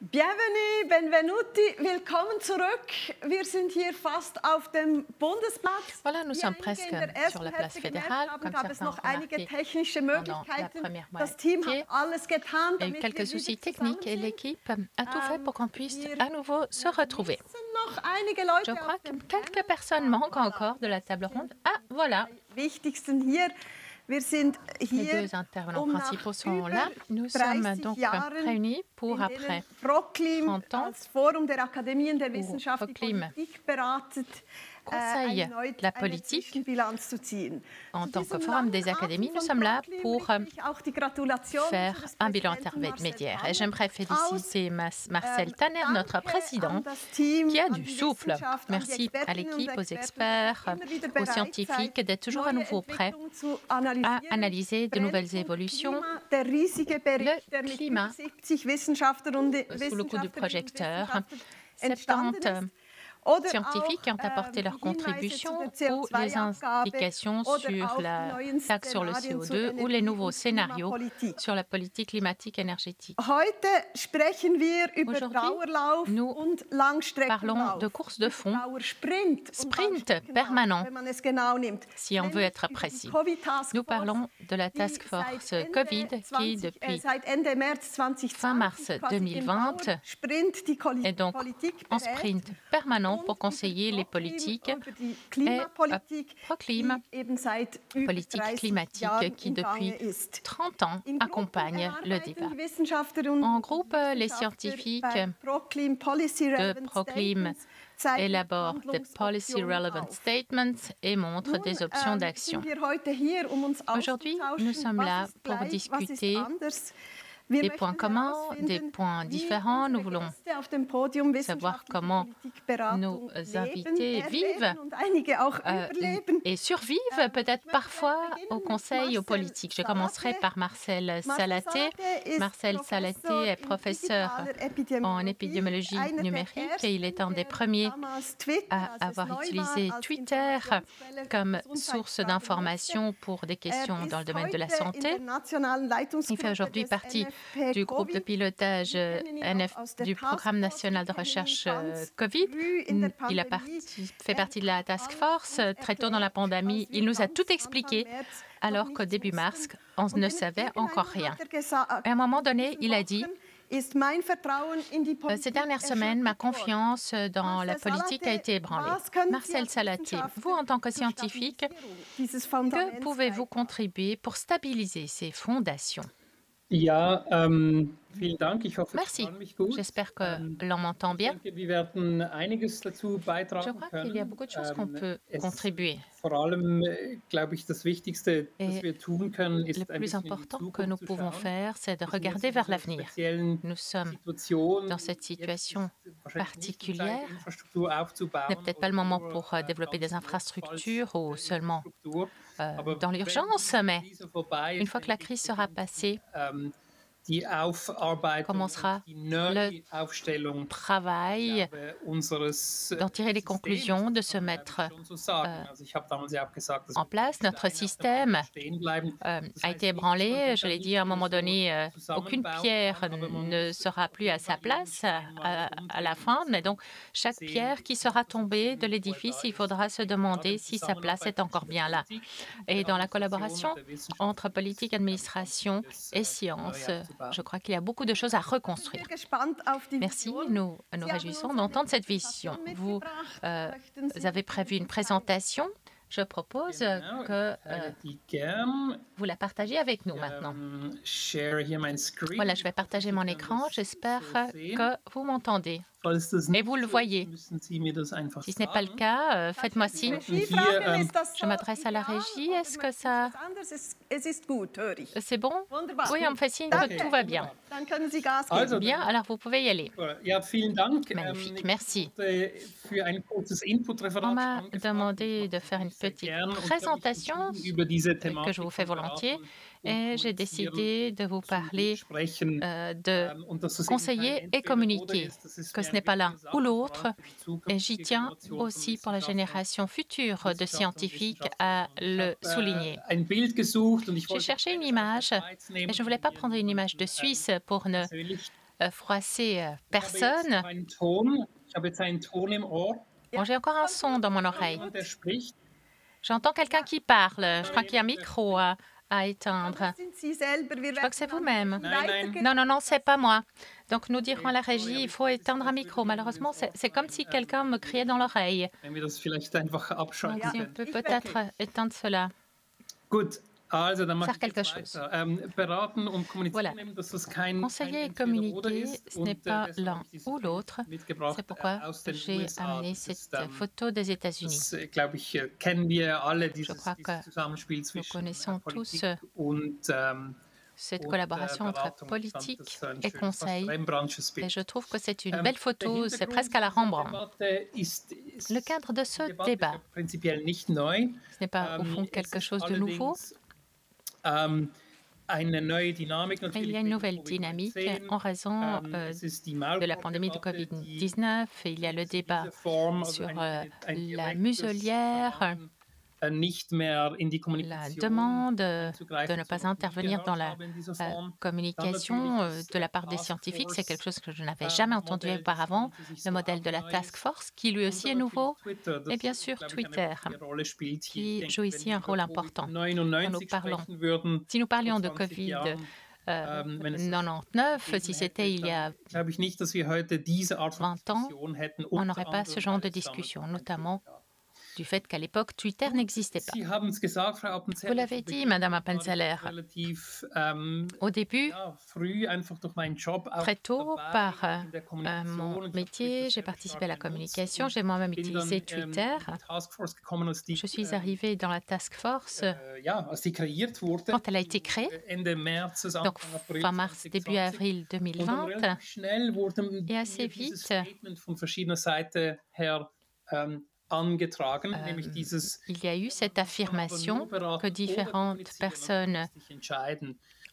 Bienvenue, benvenuti, willkommen zurück. Wir sind hier fast auf dem Bundesplatz. Voilà, nous sommes presque sur la place fédérale, comme gab es noch einige technische Möglichkeiten. Das Team hat alles getan, a eu damit quelques soucis techniques et l'équipe a tout fait pour qu'on puisse wir à nouveau se retrouver. Es sind noch einige Leute Je crois que quelques personnes manquent encore de la table ronde. Ah, voilà, wichtigsten hier. Wir sind les hier deux intervenants um principaux sont là. Nous sommes 30 donc Jahren réunis pour après Proclim 30 ans. als Forum der Akademien der Wissenschaft die Proclim Politik beratet, Conseil de la politique en tant que Forum des Académies. Nous sommes là pour faire un bilan intermédiaire. Et j'aimerais féliciter Mas- Marcel Ähm, Tanner, notre président, qui a du souffle. Merci à l'équipe, aux experts, aux scientifiques d'être toujours à nouveau prêts à analyser de nouvelles évolutions Le Climat, 70 Wissenschaftler und sous le coup du projecteur. Wissenschaftlern 70 entstanden ist. Oder scientifiques qui ont auch, apporté contributions der ou les CO2-Abgabe indications sur la taxe sur le Szenarien zur CO2 ou les nouveaux scénarios sur la politique climatique énergétique. Aujourd'hui, nous parlons de course de fond, Sprint permanent, si on veut être précis. Nous parlons de la task force Covid qui 20, äh, depuis seit Ende März 2020 fin mars quasi im 2020 Dauersprint die Coli- est donc en sprint permanent pour conseiller les politiques über die Klimapolitik, Proclim, die eben seit über politique 30 climatique qui depuis Gange ist. 30 ans accompagne le débat. En groupe, les scientifiques de Proclim élaborent des policy relevant statements et montrent des options ähm, d'action. heute hier, um Aujourd'hui, nous sommes là pour discuter des points communs, des points différents. Nous voulons savoir comment nos invités vivent, euh, et survivent peut-être parfois au conseil aux politiques. Je commencerai par Marcel Salaté. Marcel Salaté est professeur en épidémiologie numérique et il est un des premiers à avoir utilisé Twitter comme source d'information pour des Er questions ist dans le domaine de la santé. Il fait aujourd'hui partie du groupe de pilotage euh, NF, du Programme national de recherche euh, Covid. Il a parti- fait partie de la task force euh, très tôt dans la pandémie. Il nous a tout expliqué alors qu'au début mars, on ne savait encore rien. À un moment donné, il a dit Euh, Ces dernières semaines, ma confiance dans la politique a été ébranlée. Marcel Wissenschaftler vous en tant que scientifique, que pouvez-vous contribuer pour stabiliser ces fondations? Merci. Mich gut. J'espère que Ähm, l'on m'entend bien. Je crois qu'il y a beaucoup de choses qu'on Ähm, peut es- contribuer. Äh, Et Le plus important que nous pouvons faire, c'est de regarder vers l'avenir. Nous sommes dans cette situation particulière. Ce n'est peut-être pas le moment pour euh, äh, développer des infrastructures ou seulement. Euh, Aber dans wenn l'urgence, mais une fois que la crise sera passée, commencera Neuaufstellung travail äh, d'en tirer les conclusions, de se mettre dass en place. Notre système euh, a été ébranlé. Je l'ai dit à un moment donné, euh, aucune pierre ne sera plus à sa place à, à la fin. Mais donc, chaque pierre qui sera tombée de l'édifice, il faudra se demander si sa place est encore bien là. Et dans la collaboration entre politique, administration et science, je crois qu'il y a beaucoup de choses à reconstruire. Merci, nous nous réjouissons d'entendre cette vision. Vous, euh, vous avez prévu une présentation. Je propose que euh, vous la partagiez avec nous maintenant. Screen. Voilà, je vais partager mon écran. J'espère que vous m'entendez. Et vous le voyez. Si ce n'est pas le cas, euh, faites-moi signe. Ähm, Je m'adresse à la régie. Est-ce que ça-. C'est bon? Oui, on me fait signe que tout va bien. Bien, alors vous pouvez y aller. Dank. Magnifique, Ähm, merci. On m'a demandé de faire une petite présentation que je vous fais volontiers et j'ai décidé de vous parler euh, de eben conseiller et communiquer, que ce n'est pas l'un ou l'autre. Et j'y tiens aussi pour la génération future de scientifiques à le äh, souligner. J'ai cherché une image et je ne voulais pas prendre une image de jemandem, Suisse pour ne euh, froisser euh, personne. Bon, j'ai encore un son dans mon oreille. J'entends quelqu'un qui parle. Je crois qu'il y a un micro à, éteindre. Je crois que c'est vous-même. Non, non, non, c'est pas moi. Donc, nous dirons à la régie, il faut éteindre un micro. Malheureusement, c'est comme si quelqu'un me criait dans l'oreille. Si on peut peut-être éteindre cela faire quelque chose. Ähm, voilà. Conseiller et communiquer, ce n'est pas l'un ou l'autre. C'est pourquoi j'ai amené cette photo des États-Unis. Äh, Je crois que nous connaissons tous ähm, cette collaboration entre politique et conseil. Et je trouve que c'est une Ähm, belle photo, c'est presque à la Rembrandt. Le cadre de ce débat, ce n'est pas au fond quelque chose de nouveau, Ähm, il y a une nouvelle dynamique en raison Ähm, euh, de la pandémie de Covid-19. Il y a le débat sur euh, la muselière, la demande de ne pas intervenir dans la euh, communication euh, de la part des scientifiques. C'est quelque chose que je n'avais jamais entendu auparavant. Le modèle de la task force, qui lui aussi est nouveau. Et bien sûr, Twitter, qui joue ici un rôle important. Quand nous parlons, si nous parlions de Covid, euh, 99, si c'était il y a 20 ans, on n'aurait pas ce genre de discussion, notamment du fait qu'à l'époque, Twitter n'existait pas. Vous l'avez dit, Madame Appenzeller, ähm, au début, très tôt, par euh, mon métier, j'ai participé à la communication, j'ai moi-même utilisé Twitter. Je suis arrivée dans la task force quand elle a été créée, donc fin mars, début avril 2020, et assez vite, il y a eu cette affirmation que différentes personnes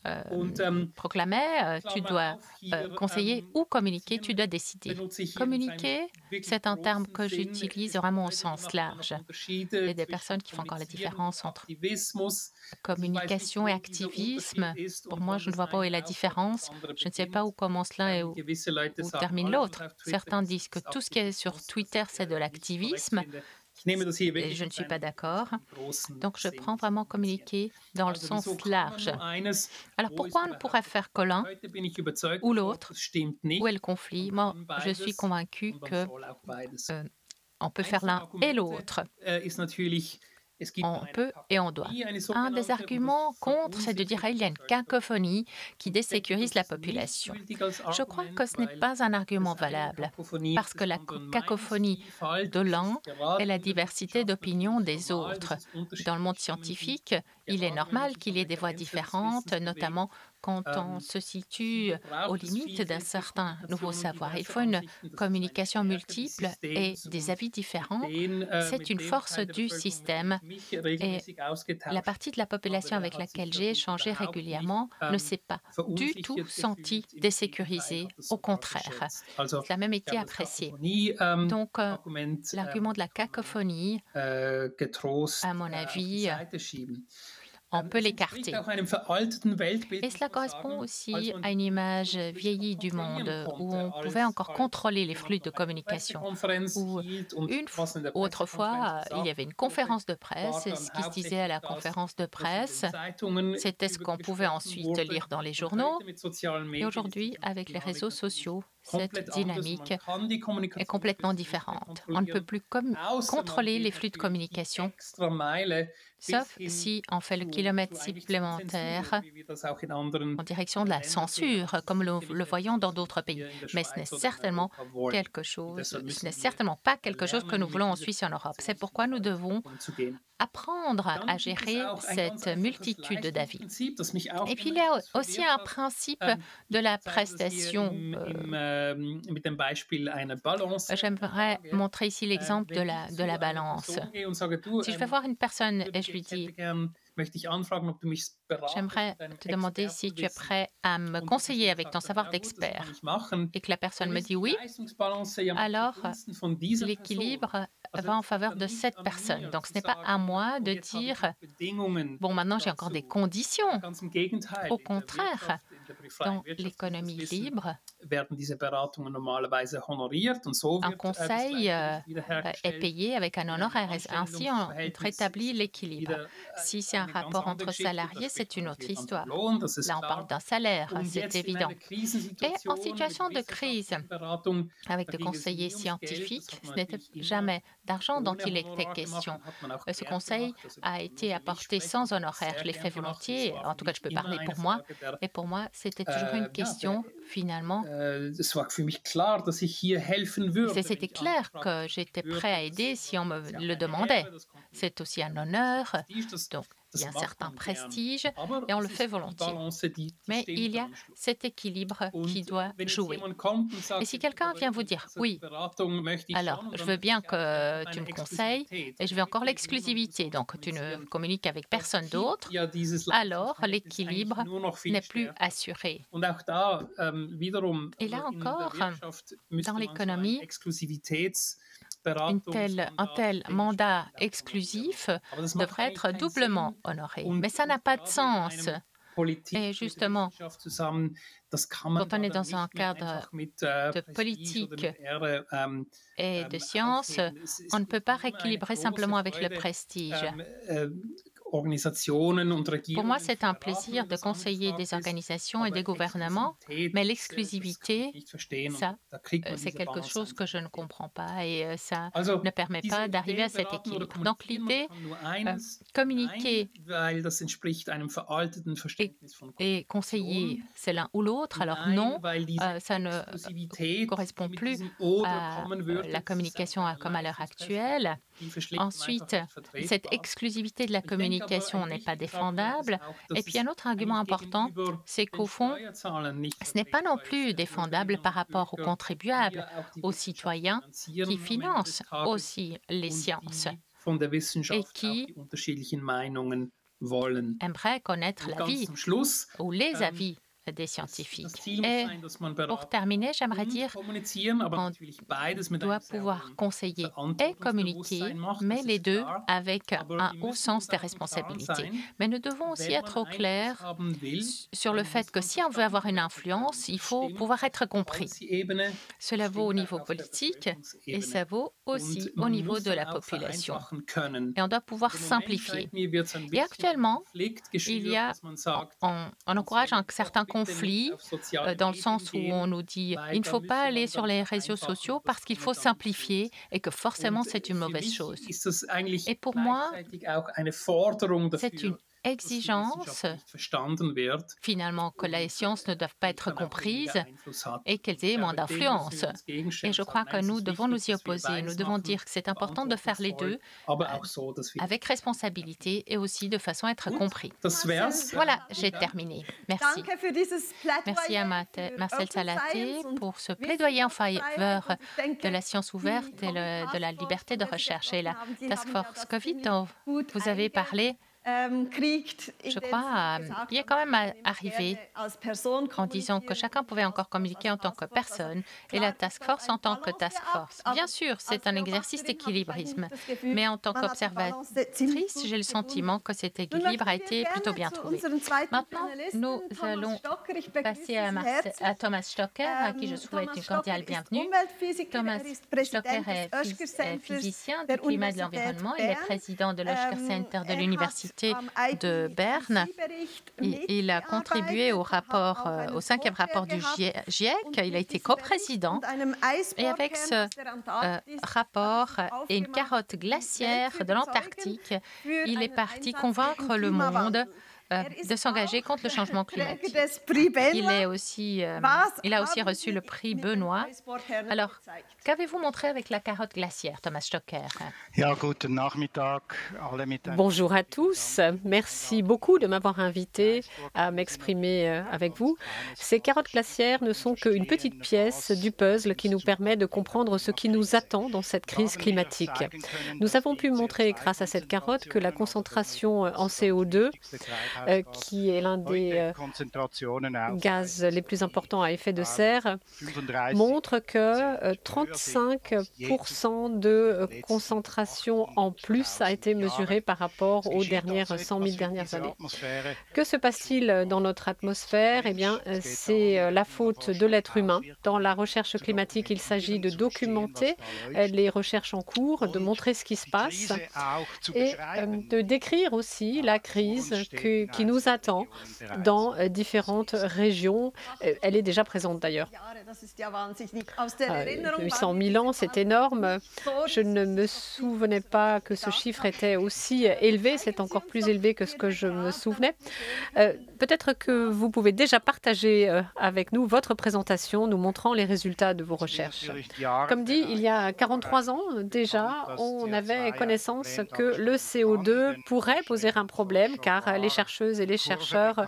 euh, proclamait euh, tu dois euh, conseiller ou communiquer, tu dois décider. Communiquer, c'est un terme que j'utilise vraiment au sens large. Il y a des personnes qui font encore la différence entre communication et activisme. Pour moi, je ne vois pas où est la différence. Je ne sais pas où commence l'un et où, où termine l'autre. Certains disent que tout ce qui est sur Twitter, c'est de l'activisme. Et je ne suis pas d'accord. Donc, je prends vraiment communiquer dans le sens large. Alors, pourquoi on ne pourrait faire que l'un ou l'autre Où est le conflit? Moi, je suis convaincu que euh, on peut faire l'un et l'autre. On peut et on doit. Un des arguments contre, c'est de dire qu'il y a une cacophonie qui désécurise la population. Je crois que ce n'est pas un argument valable, parce que la cacophonie de l'un est la diversité d'opinions des autres. Dans le monde scientifique, il est normal qu'il y ait des voix différentes, notamment quand on se situe aux limites d'un certain nouveau savoir. Il faut une communication multiple et des avis différents. C'est une force du système. Et la partie de la population avec laquelle j'ai échangé régulièrement ne s'est pas du tout sentie désécurisée. Au contraire, ça a même été apprécié. Donc, l'argument de la cacophonie, à mon avis, on peut l'écarter. Et cela correspond aussi à une image vieillie du monde où on pouvait encore contrôler les flux de communication. Où une autrefois, il y avait une conférence de presse et ce qui se disait à la conférence de presse, c'était ce qu'on pouvait ensuite lire dans les journaux. Et aujourd'hui, avec les réseaux sociaux, cette dynamique est complètement différente. On ne peut plus contrôler les flux de communication, sauf si on fait le kilomètre supplémentaire en direction de la censure, comme le, le voyons dans d'autres pays. Mais ce n'est certainement quelque chose, ce n'est certainement pas quelque chose que nous voulons en Suisse et en Europe. C'est pourquoi nous devons apprendre à gérer cette multitude d'avis. Et puis il y a aussi un principe de la prestation. Euh, J'aimerais montrer ici l'exemple de la, de la balance. Si je vais voir une personne et je lui dis J'aimerais te demander si tu es prêt à me conseiller avec ton savoir d'expert. et que la personne me dit oui, alors l'équilibre va en faveur de cette personne. Donc, ce n'est pas à moi de dire, bon, maintenant j'ai encore des conditions. Au contraire, dans l'économie libre, un conseil euh, est payé avec un honoraire. Ainsi, on rétablit l'équilibre. Si c'est un rapport entre salariés, c'est une autre histoire. Là, on parle d'un salaire, c'est évident. Et en situation de crise, avec des conseillers scientifiques, ce n'était jamais d'argent dont il était question. Ce conseil a été apporté sans honoraire. Je l'ai fait volontiers. En tout cas, je peux parler pour moi. Et pour moi, c'était toujours une question, finalement. C'était clair que j'étais prêt à aider si on me le demandait. C'est aussi un honneur. Donc, il y a un certain prestige et on le fait volontiers. Mais il y a cet équilibre qui doit jouer. Et si quelqu'un vient vous dire, oui, alors je veux bien que tu me conseilles et je veux encore l'exclusivité, donc tu ne communiques avec personne d'autre, alors l'équilibre n'est plus assuré. Et là encore, dans l'économie, un tel mandat exclusif devrait être doublement honoré. Mais ça n'a pas de sens. Et justement, quand on est dans un cadre de politique et de science, on ne peut pas rééquilibrer simplement avec le prestige. Pour moi, c'est un plaisir de conseiller des organisations et des gouvernements, mais l'exclusivité, ça, euh, c'est quelque chose que je ne comprends pas et euh, ça ne permet pas d'arriver à cet équilibre. Donc l'idée, euh, communiquer et, conseiller, c'est l'un ou l'autre. Alors non, ça ne correspond plus à la communication comme à l'heure actuelle. Ensuite, cette exclusivité de la communication n'est pas défendable. Et puis un autre argument important, c'est qu'au fond, ce n'est pas non plus défendable par rapport aux contribuables, aux citoyens qui financent aussi les sciences et qui aimeraient connaître l'avis ou les avis des scientifiques. Et pour terminer, j'aimerais dire qu'on doit pouvoir conseiller et communiquer, mais les deux avec un haut sens des responsabilités. Mais nous devons aussi être au clair sur le fait que si on veut avoir une influence, il faut pouvoir être compris. Cela vaut au niveau politique et ça vaut aussi au niveau de la population. Et on doit pouvoir simplifier. Et actuellement, il y a, on, on encourage un certain conflit euh, dans le sens où on nous dit il ne faut pas aller sur les réseaux sociaux parce qu'il faut simplifier et que forcément c'est une mauvaise chose. Et pour moi, c'est une exigence finalement que les sciences ne doivent pas être comprises et qu'elles aient moins d'influence. Et je crois que nous devons nous y opposer. Nous devons dire que c'est important de faire les deux euh, avec responsabilité et aussi de façon à être compris. Voilà, j'ai terminé. Merci. Merci à Marcel Salaté pour ce plaidoyer en faveur de la science ouverte et de la liberté de recherche. Et la Task Force COVID dont vous avez parlé je crois qu'il est quand même arrivé en disant que chacun pouvait encore communiquer en tant que personne et la task force en tant que task force. Bien sûr, c'est un exercice d'équilibrisme, mais en tant qu'observatrice, j'ai le sentiment que cet équilibre a été plutôt bien trouvé. Maintenant, nous allons passer à, à Thomas Stocker, à qui je souhaite une cordiale bienvenue. Thomas Stocker est, physicien du climat et de l'environnement. Il est président de l'Oshker Center de l'université de Berne. Il, a contribué au, rapport, euh, au cinquième rapport du GIEC. Il a été coprésident. Et avec ce euh, rapport et une carotte glaciaire de l'Antarctique, il est parti convaincre le monde euh, de s'engager contre le changement climatique. Il, est aussi, euh, il a aussi reçu le prix Benoît. Alors, qu'avez-vous montré avec la carotte glaciaire, Thomas Stocker? Bonjour à tous. Merci beaucoup de m'avoir invité à m'exprimer euh, avec vous. Ces carottes glaciaires ne sont qu'une petite pièce du puzzle qui nous permet de comprendre ce qui nous attend dans cette crise climatique. Nous avons pu montrer, grâce à cette carotte, que la concentration en CO2 qui est l'un des gaz les plus importants à effet de serre, montre que 35 de concentration en plus a été mesurée par rapport aux dernières 100 000 dernières années. Que se passe-t-il dans notre atmosphère? Eh bien, c'est la faute de l'être humain. Dans la recherche climatique, il s'agit de documenter les recherches en cours, de montrer ce qui se passe et de décrire aussi la crise qui nous attend dans différentes régions. Elle est déjà présente d'ailleurs. 800 000 ans, c'est énorme. Je ne me souvenais pas que ce chiffre était aussi élevé. C'est encore plus élevé que ce que je me souvenais. Euh, peut-être que vous pouvez déjà partager euh, avec nous votre présentation, nous montrant les résultats de vos recherches. Comme dit, il y a 43 ans déjà, on avait connaissance que le CO2 pourrait poser un problème car les chercheuses et les chercheurs euh,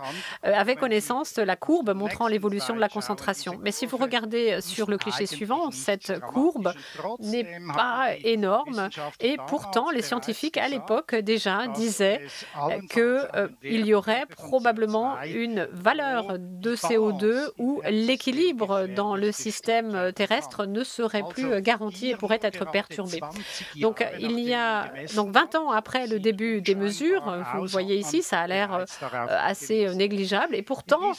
avaient connaissance de la courbe montrant l'évolution de la concentration. Mais si vous regardez sur le cliché suivant, cette courbe n'est pas énorme. et pourtant les scientifiques à l'époque déjà disaient qu'il y aurait probablement une valeur de CO2 où l'équilibre dans le système terrestre ne serait plus garanti et pourrait être perturbé. Donc il y a donc 20 ans après le début des mesures, vous voyez ici, ça a l'air assez négligeable et pourtant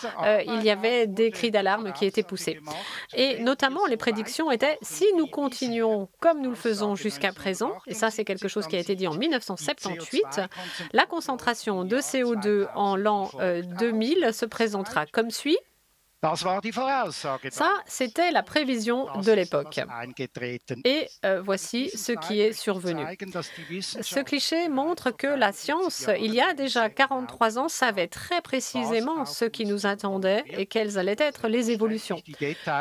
il y avait des cris d'alarme qui étaient poussés. Et notamment les prédictions étaient si nous continuons comme nous le faisons jusqu'à présent, et ça c'est quelque chose qui a été dit en 1978, la concentration de CO2 en l'an 2000 se présentera comme suit. Ça, c'était la prévision de l'époque. Et euh, voici ce qui est survenu. Ce cliché montre que la science, il y a déjà 43 ans, savait très précisément ce qui nous attendait et quelles allaient être les évolutions.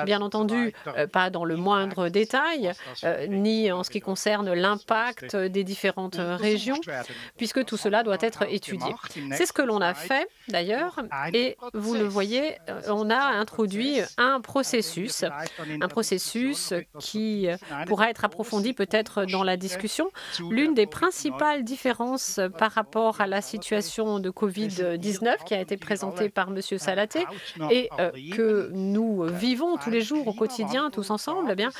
Bien entendu, euh, pas dans le moindre détail, euh, ni en ce qui concerne l'impact des différentes régions, puisque tout cela doit être étudié. C'est ce que l'on a fait, d'ailleurs, et vous le voyez, on a introduit un processus, un processus qui pourra être approfondi peut-être dans la discussion. L'une des principales différences par rapport à la situation de COVID-19 qui a été présentée par M. Salaté et euh, que nous vivons tous les jours au quotidien tous ensemble, eh bien,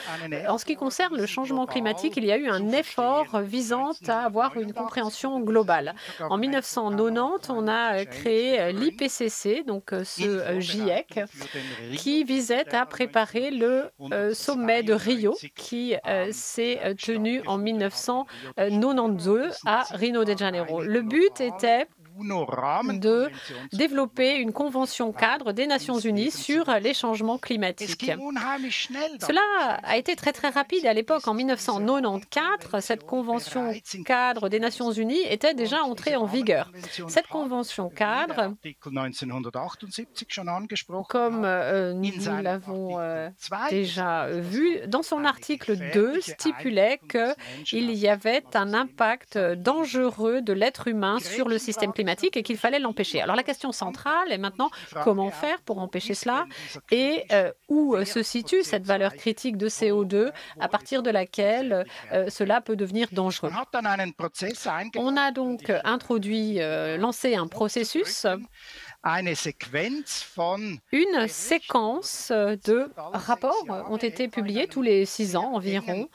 en ce qui concerne le changement climatique, il y a eu un effort visant à avoir une compréhension globale. En 1990, on a créé l'IPCC, donc euh, ce GIEC, qui visait à préparer le euh, sommet de Rio qui euh, s'est euh, tenu en 1992 à Rio de Janeiro. Le but était de développer une convention cadre des Nations Unies sur les changements climatiques. Cela a été très très rapide à l'époque. En 1994, cette convention cadre des Nations Unies était déjà entrée en vigueur. Cette convention cadre, comme euh, nous l'avons euh, déjà vu, dans son article 2 stipulait qu'il y avait un impact dangereux de l'être humain sur le système climatique et qu'il fallait l'empêcher. Alors la question centrale est maintenant comment faire pour empêcher cela et euh, où euh, se situe cette valeur critique de CO2 à partir de laquelle euh, cela peut devenir dangereux. On a donc introduit, lancé un processus une séquence de rapports ont été publiés tous les six ans environ,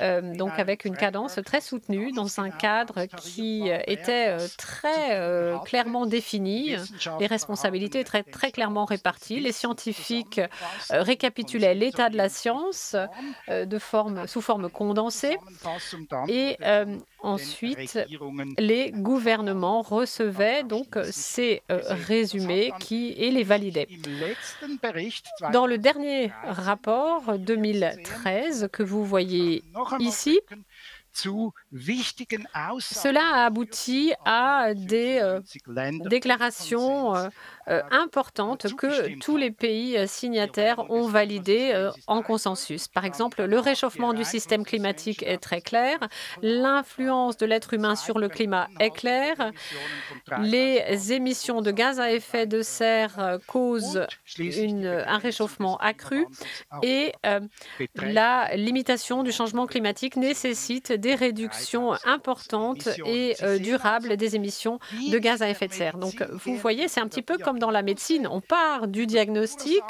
euh, donc avec une cadence très soutenue dans un cadre qui était euh, très euh, clairement défini, les responsabilités très, très clairement réparties. Les scientifiques récapitulaient l'état de la science de forme, sous forme condensée et Ensuite, les gouvernements recevaient donc ces euh, résumés qui, et les validaient. Dans le dernier rapport 2013 que vous voyez ici, cela a abouti à des euh, déclarations euh, importantes que tous les pays signataires ont validées en consensus. Par exemple, le réchauffement du système climatique est très clair, l'influence de l'être humain sur le climat est claire, les émissions de gaz à effet de serre causent un réchauffement accru et la limitation du changement climatique nécessite des réductions importantes et euh, durables des émissions de gaz à effet de serre. Donc, vous voyez, c'est un petit peu comme dans la médecine. On part du diagnostic,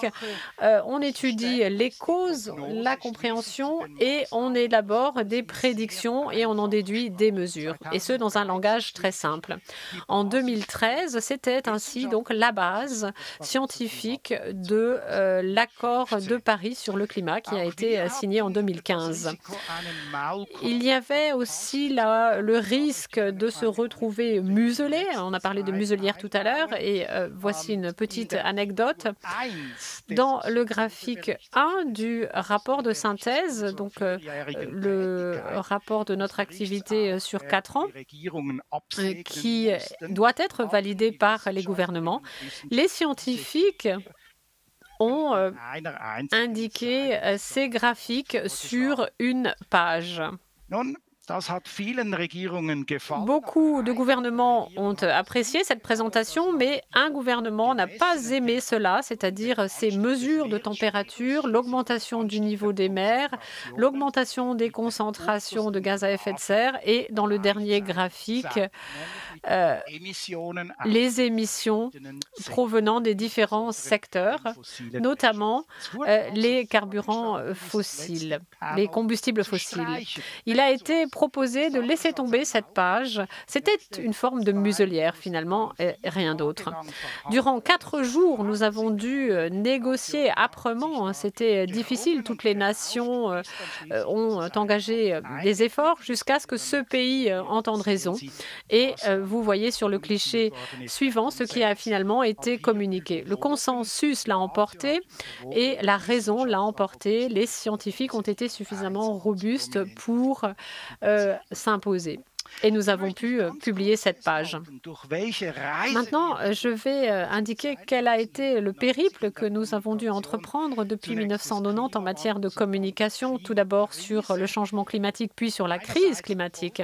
euh, on étudie les causes, la compréhension et on élabore des prédictions et on en déduit des mesures. Et ce, dans un langage très simple. En 2013, c'était ainsi donc la base scientifique de euh, l'accord de Paris sur le climat qui a été signé en 2015. Il y avait aussi là, le risque de se retrouver muselé. On a parlé de muselière tout à l'heure et euh, voici une petite anecdote. Dans le graphique 1 du rapport de synthèse, donc euh, le rapport de notre activité sur quatre ans, euh, qui doit être validé par les gouvernements, les scientifiques ont euh, indiqué euh, ces graphiques sur une page. Beaucoup de gouvernements ont apprécié cette présentation, mais un gouvernement n'a pas aimé cela, c'est-à-dire ces mesures de température, l'augmentation du niveau des mers, l'augmentation des concentrations de gaz à effet de serre et, dans le dernier graphique, euh, les émissions provenant des différents secteurs, notamment euh, les carburants fossiles, les combustibles fossiles. Il a été proposé de laisser tomber cette page. C'était une forme de muselière finalement, et rien d'autre. Durant quatre jours, nous avons dû euh, négocier âprement. C'était difficile. Toutes les nations ont engagé des efforts jusqu'à ce que ce pays entende raison. Et vous voyez sur le cliché suivant ce qui a finalement été communiqué. Le consensus l'a emporté et la raison l'a emporté. Les scientifiques ont été suffisamment robustes pour euh, s'imposer et nous avons pu euh, publier cette page. Maintenant, euh, je vais euh, indiquer quel a été le périple que nous avons dû entreprendre depuis 1990 en matière de communication, tout d'abord sur le changement climatique, puis sur la crise climatique.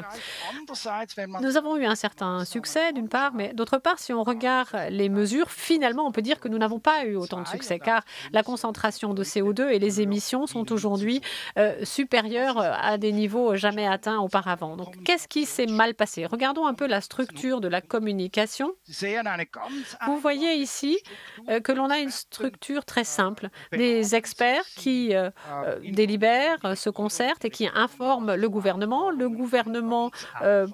Nous avons eu un certain succès, d'une part, mais d'autre part, si on regarde les mesures, finalement, on peut dire que nous n'avons pas eu autant de succès, car la concentration de CO2 et les émissions sont aujourd'hui supérieures à des niveaux jamais atteints auparavant. Donc, qu'est-ce qui s'est mal passé. Regardons un peu la structure de la communication. Vous voyez ici euh, que l'on a une structure très simple. Des experts qui euh, euh, délibèrent, se concertent et qui informent le gouvernement. Le gouvernement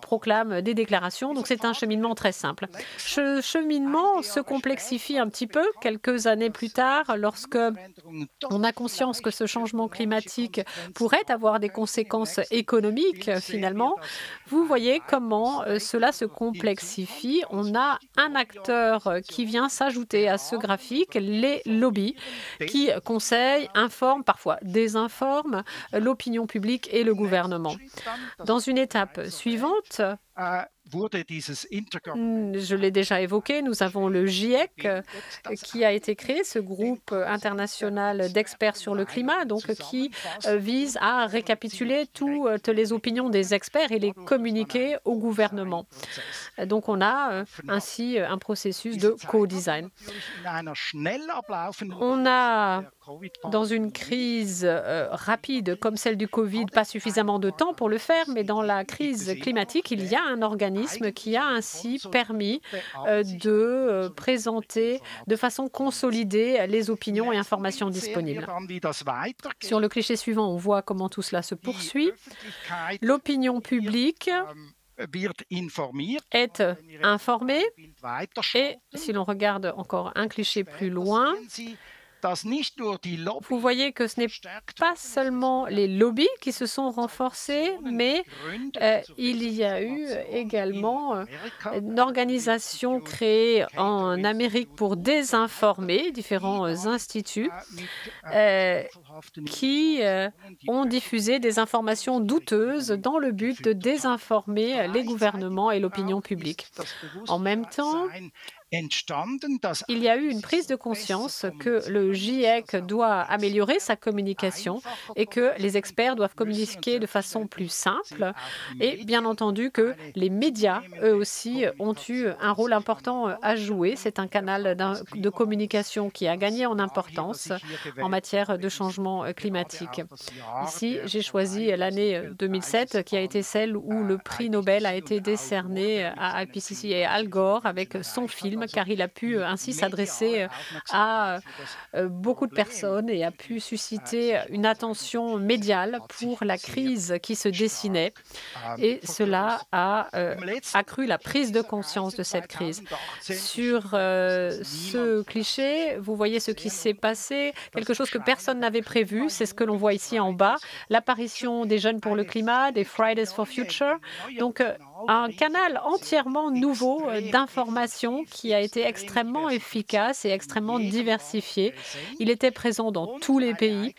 proclame des déclarations. Donc c'est un cheminement très simple. Ce cheminement se complexifie un petit peu quelques années plus tard lorsque on a conscience que ce changement climatique pourrait avoir des conséquences économiques finalement. Voyez comment euh, cela se complexifie. On a un acteur euh, qui vient s'ajouter à ce graphique, les lobbies, qui conseillent, informent, parfois désinforment euh, l'opinion publique et le gouvernement. Dans une étape suivante, Hmm, je l'ai déjà évoqué, nous avons le GIEC euh, qui a été créé, ce groupe international d'experts sur le climat, donc qui euh, vise à récapituler toutes les opinions des experts et les communiquer au gouvernement. Donc on a euh, ainsi un processus de co-design. On a dans une crise rapide comme celle du Covid, pas suffisamment de temps pour le faire, mais dans la crise climatique, il y a un organisme qui a ainsi permis euh, de euh, présenter de façon consolidée les opinions et informations disponibles. Sur le cliché suivant, on voit comment tout cela se poursuit. L'opinion publique est informée et si l'on regarde encore un cliché plus loin, vous voyez que ce n'est pas seulement les lobbies qui se sont renforcés, mais euh, il y a eu également euh, une organisation créée en Amérique pour désinformer différents instituts euh, qui ont diffusé des informations douteuses dans le but de désinformer les gouvernements et l'opinion publique. En même temps, il y a eu une prise de conscience que le GIEC doit améliorer sa communication et que les experts doivent communiquer de façon plus simple. Et bien entendu que les médias, eux aussi, ont eu un rôle important à jouer. C'est un canal de communication qui a gagné en importance en matière de changement climatique. Ici, j'ai choisi l'année 2007 qui a été celle où le prix Nobel a été décerné à IPCC et Al Gore avec son film car il a pu euh, ainsi s'adresser euh, à euh, beaucoup de personnes et a pu susciter une attention médiale pour la crise qui se dessinait. Et cela a accru la prise de conscience de cette crise. Sur ce cliché, vous voyez ce qui s'est passé, quelque chose que personne n'avait prévu, c'est ce que l'on voit ici en bas, l'apparition des jeunes pour le climat, des Fridays for Future. Donc, un canal entièrement nouveau d'information qui a été extrêmement efficace et extrêmement diversifié. Il était présent dans tous les pays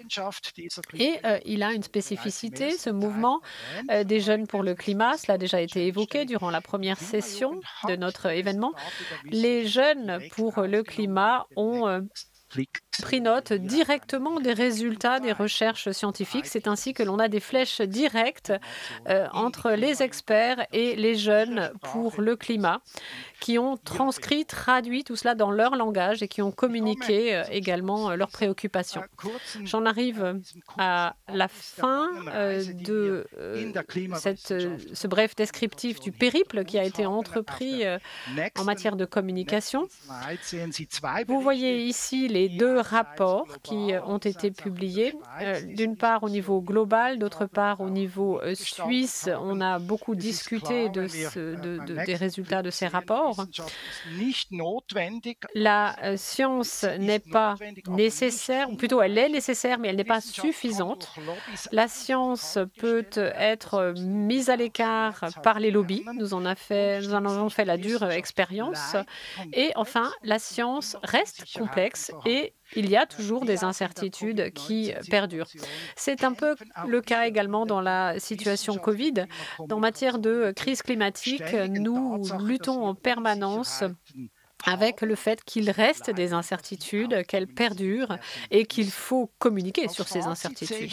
et euh, il a une spécificité, ce mouvement euh, des jeunes pour le climat. Cela a déjà été évoqué durant la première session de notre événement. Les jeunes pour le climat ont euh, pris note directement des résultats des recherches scientifiques. C'est ainsi que l'on a des flèches directes euh, entre les experts et les jeunes pour le climat qui ont transcrit, traduit tout cela dans leur langage et qui ont communiqué euh, également euh, leurs préoccupations. J'en arrive à la fin de ce bref descriptif du périple qui a été entrepris en matière de communication. Vous voyez ici les deux rapports qui euh, ont été publiés, euh, d'une part au niveau global, d'autre part au niveau euh, suisse. On a beaucoup discuté de des résultats de ces rapports. La science n'est pas nécessaire, ou plutôt elle est nécessaire, mais elle n'est pas suffisante. La science peut être mise à l'écart par les lobbies. Nous en, nous en avons fait la dure expérience. Et enfin, la science reste complexe il y a toujours des incertitudes qui perdurent. C'est un peu le cas également dans la situation Covid. En matière de crise climatique, nous luttons en permanence avec le fait qu'il reste des incertitudes, qu'elles perdurent et qu'il faut communiquer sur ces incertitudes.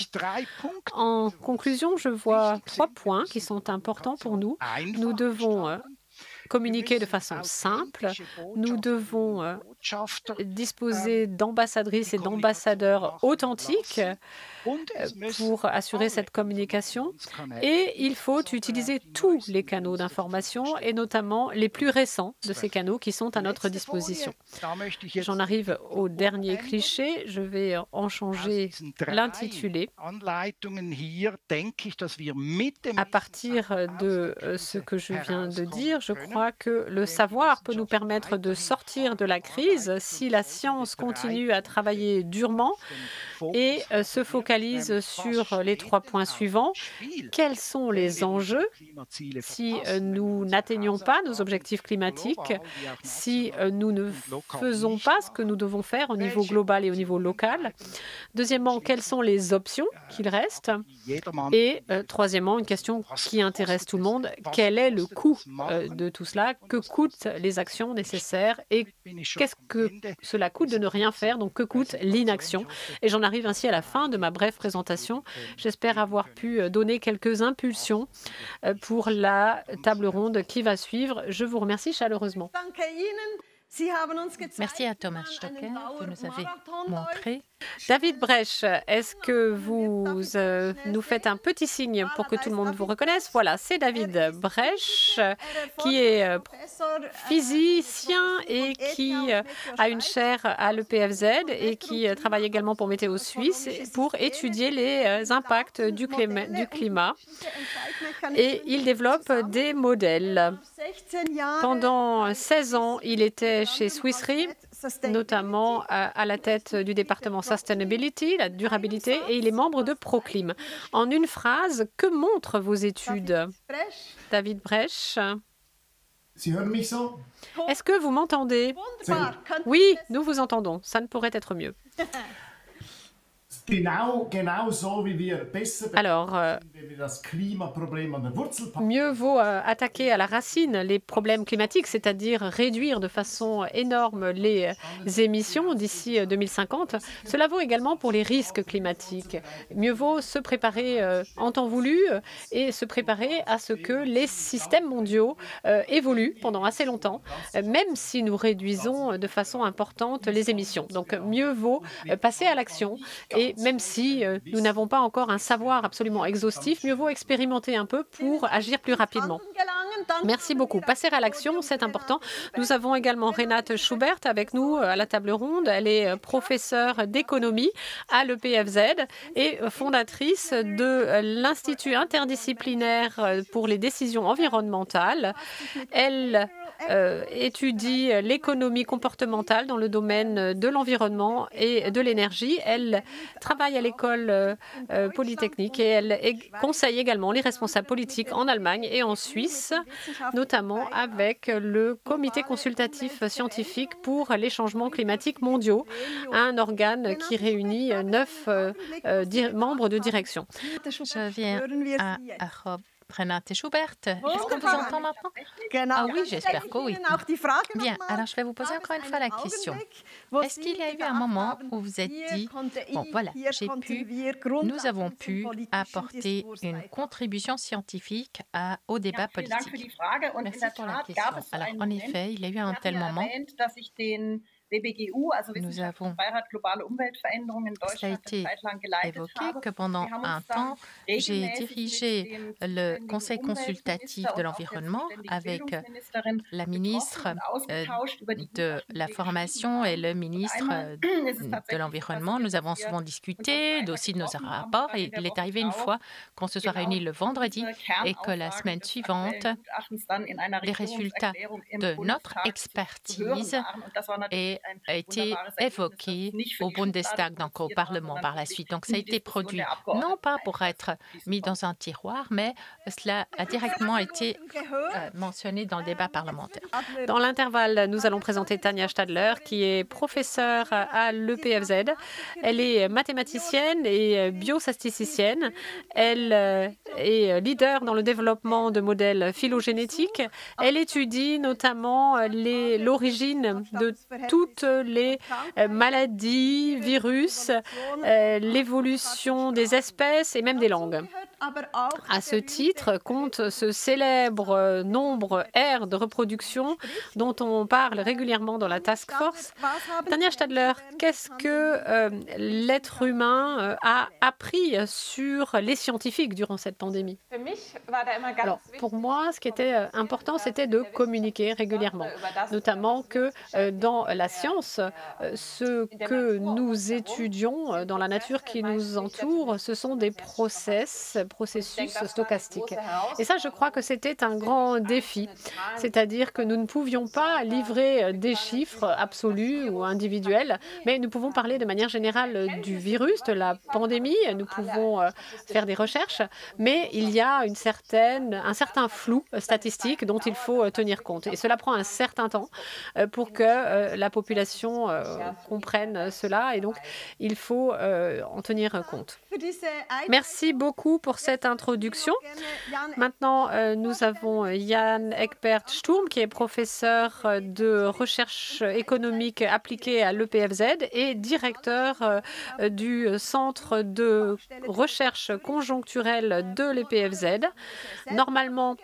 En conclusion, je vois trois points qui sont importants pour nous. Nous devons communiquer de façon simple. Nous devons euh, disposer d'ambassadrices et d'ambassadeurs authentiques pour assurer cette communication. Et il faut utiliser tous les canaux d'information et notamment les plus récents de ces canaux qui sont à notre disposition. J'en arrive au dernier cliché. Je vais en changer l'intitulé. À partir de euh, ce que je viens de dire, je crois que le savoir peut nous permettre de sortir de la crise si la science continue à travailler durement et euh, se focalise sur les trois points suivants. Quels sont les enjeux si euh, nous n'atteignons pas nos objectifs climatiques, si euh, nous ne faisons pas ce que nous devons faire au niveau global et au niveau local. Deuxièmement, quelles sont les options qu'il reste Et troisièmement, une question qui intéresse tout le monde, quel est le coût de tout cela? Que coûtent les actions nécessaires et qu'est-ce que cela coûte de ne rien faire? Donc, que coûte l'inaction? Et j'en arrive ainsi à la fin de ma brève présentation. J'espère avoir pu euh, donner quelques impulsions euh, pour la table ronde qui va suivre. Je vous remercie chaleureusement. Merci à Thomas Stocker. Vous nous avez montré. David Brech, est-ce que vous euh, nous faites un petit signe pour que tout le monde vous reconnaisse Voilà, c'est David Brech qui est euh, physicien et qui euh, a une chaire à l'EPFZ et qui travaille également pour Météo Suisse pour étudier les impacts du climat. Et il développe des modèles. Pendant 16 ans, il était chez Swiss Re, notamment à la tête du département Sustainability, la durabilité, et il est membre de Proclim. En une phrase, que montrent vos études David Bresch. Est-ce que vous m'entendez? Oui, nous vous entendons. Ça ne pourrait être mieux. Alors, euh, mieux vaut euh, attaquer à la racine les problèmes climatiques, c'est-à-dire réduire de façon énorme les émissions d'ici 2050. Euh, Cela vaut également pour les risques climatiques. Mieux vaut se préparer en temps voulu et se préparer à ce que les systèmes mondiaux évoluent pendant assez longtemps, même si nous réduisons de façon importante les émissions. Donc, mieux vaut passer à l'action et même si euh, nous n'avons pas encore un savoir absolument exhaustif, mieux vaut expérimenter un peu pour agir plus rapidement. Merci beaucoup. Passer à l'action, c'est important. Nous avons également Renate Schubert avec nous euh, à la table ronde. Elle est euh, professeure d'économie à l'EPFZ et fondatrice de l'Institut interdisciplinaire pour les décisions environnementales. Elle euh, étudie l'économie comportementale dans le domaine de l'environnement et de l'énergie. Elle travaille à l'école euh, polytechnique et elle conseille également les responsables politiques en Allemagne et en Suisse, notamment avec le comité consultatif scientifique pour les changements climatiques mondiaux, un organe qui réunit neuf euh, membres de direction. Je viens à, Renate Schubert. Est-ce qu'on vous entend maintenant? Ah oui, j'espère que oui. Bien, alors je vais vous poser encore une fois la question. Est-ce qu'il y a eu un moment où vous êtes dit, bon voilà, j'ai pu, nous avons pu apporter une contribution scientifique à, au débat politique Merci pour la question. Alors en effet, il y a eu un tel moment nous avons, cela a été évoqué que pendant un temps, j'ai dirigé le Conseil consultatif de l'environnement avec la ministre euh, de la formation et le ministre euh, de l'environnement. Nous avons souvent discuté aussi de nos rapports et il est arrivé une fois qu'on se soit réunis le vendredi et que la semaine suivante, les résultats de notre expertise et a été évoqué au Bundestag, donc au Parlement par la suite. Donc ça a été produit non pas pour être mis dans un tiroir, mais cela a directement été euh, mentionné dans le débat parlementaire. Dans l'intervalle, nous allons présenter Tania Stadler, qui est professeure à l'EPFZ. Elle est mathématicienne et biostatisticienne. Elle euh, est leader dans le développement de modèles phylogénétiques. Elle étudie notamment l'origine de les euh, maladies, virus, euh, l'évolution des espèces et même des langues. À ce titre, compte ce célèbre euh, nombre R de reproduction dont on parle régulièrement dans la task force. Tania Stadler, qu'est-ce que l'être humain a appris sur les scientifiques durant cette pandémie? Alors, pour moi, ce qui était important, c'était de communiquer régulièrement, notamment que dans la science, euh, ce que nous étudions euh, dans la nature qui nous entoure, ce sont des process, processus stochastiques. Et ça, je crois que c'était un grand défi, c'est-à-dire que nous ne pouvions pas livrer euh, des chiffres absolus ou individuels, mais nous pouvons parler de manière générale du virus, de la pandémie, nous pouvons faire des recherches, mais il y a une certaine, un certain flou statistique dont il faut tenir compte. Et cela prend un certain temps pour que la population euh, comprennent cela et donc il faut euh, en tenir compte. Merci beaucoup pour cette introduction. Maintenant, euh, nous avons Jan Eckbert-Sturm qui est professeur de recherche économique appliquée à l'EPFZ et directeur du Centre de recherche conjoncturelle de l'EPFZ. Normalement,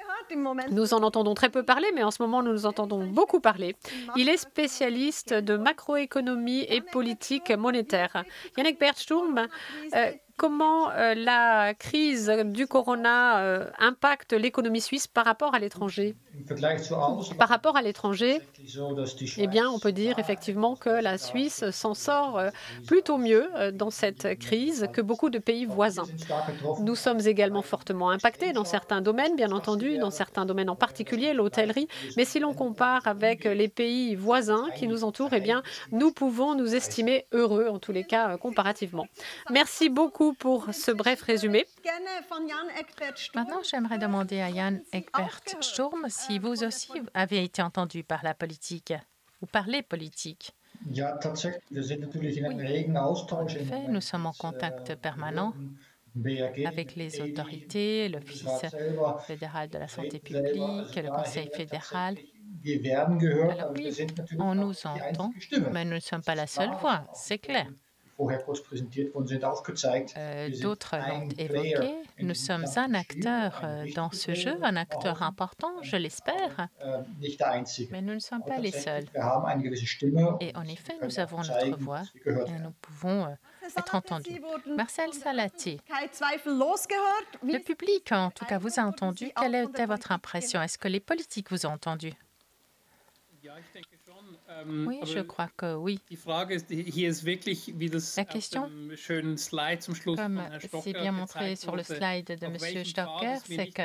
nous en entendons très peu parler, mais en ce moment, nous nous entendons beaucoup parler. Il est spécialiste de macroéconomie et politique monétaire. Yannick Bertsturm, euh, comment euh, la crise du corona euh, impacte l'économie suisse par rapport à l'étranger? Par rapport à l'étranger, eh bien, on peut dire effectivement que la Suisse s'en sort euh, plutôt mieux dans cette crise que beaucoup de pays voisins. Nous sommes également fortement impactés dans certains domaines, bien entendu, dans certains domaines en particulier, l'hôtellerie, mais si l'on compare avec les pays voisins qui nous entourent, eh bien, nous pouvons nous estimer heureux, en tous les cas, comparativement. Merci beaucoup pour ce bref résumé. Maintenant, j'aimerais demander à Jan Eckbert-Sturm si vous aussi avez été entendu par la politique ou par les politiques. En effet, nous sommes en contact permanent avec les autorités, l'Office fédéral de la santé publique, le Conseil fédéral. Alors oui, on nous entend, mais nous ne sommes pas la seule voix, c'est clair. Euh, d'autres l'ont évoqué. Nous sommes un acteur euh, dans ce jeu, un acteur important, je l'espère, mais nous ne sommes pas les seuls. Et en effet, nous avons notre voix. et nous pouvons euh, être entendus. Marcel Salati, le public, en tout cas, vous a entendu. Quelle était votre impression? Est-ce que les politiques vous ont entendu? Oui, je crois que oui. La question, comme c'est bien montré sur le slide de M. Stocker, c'est que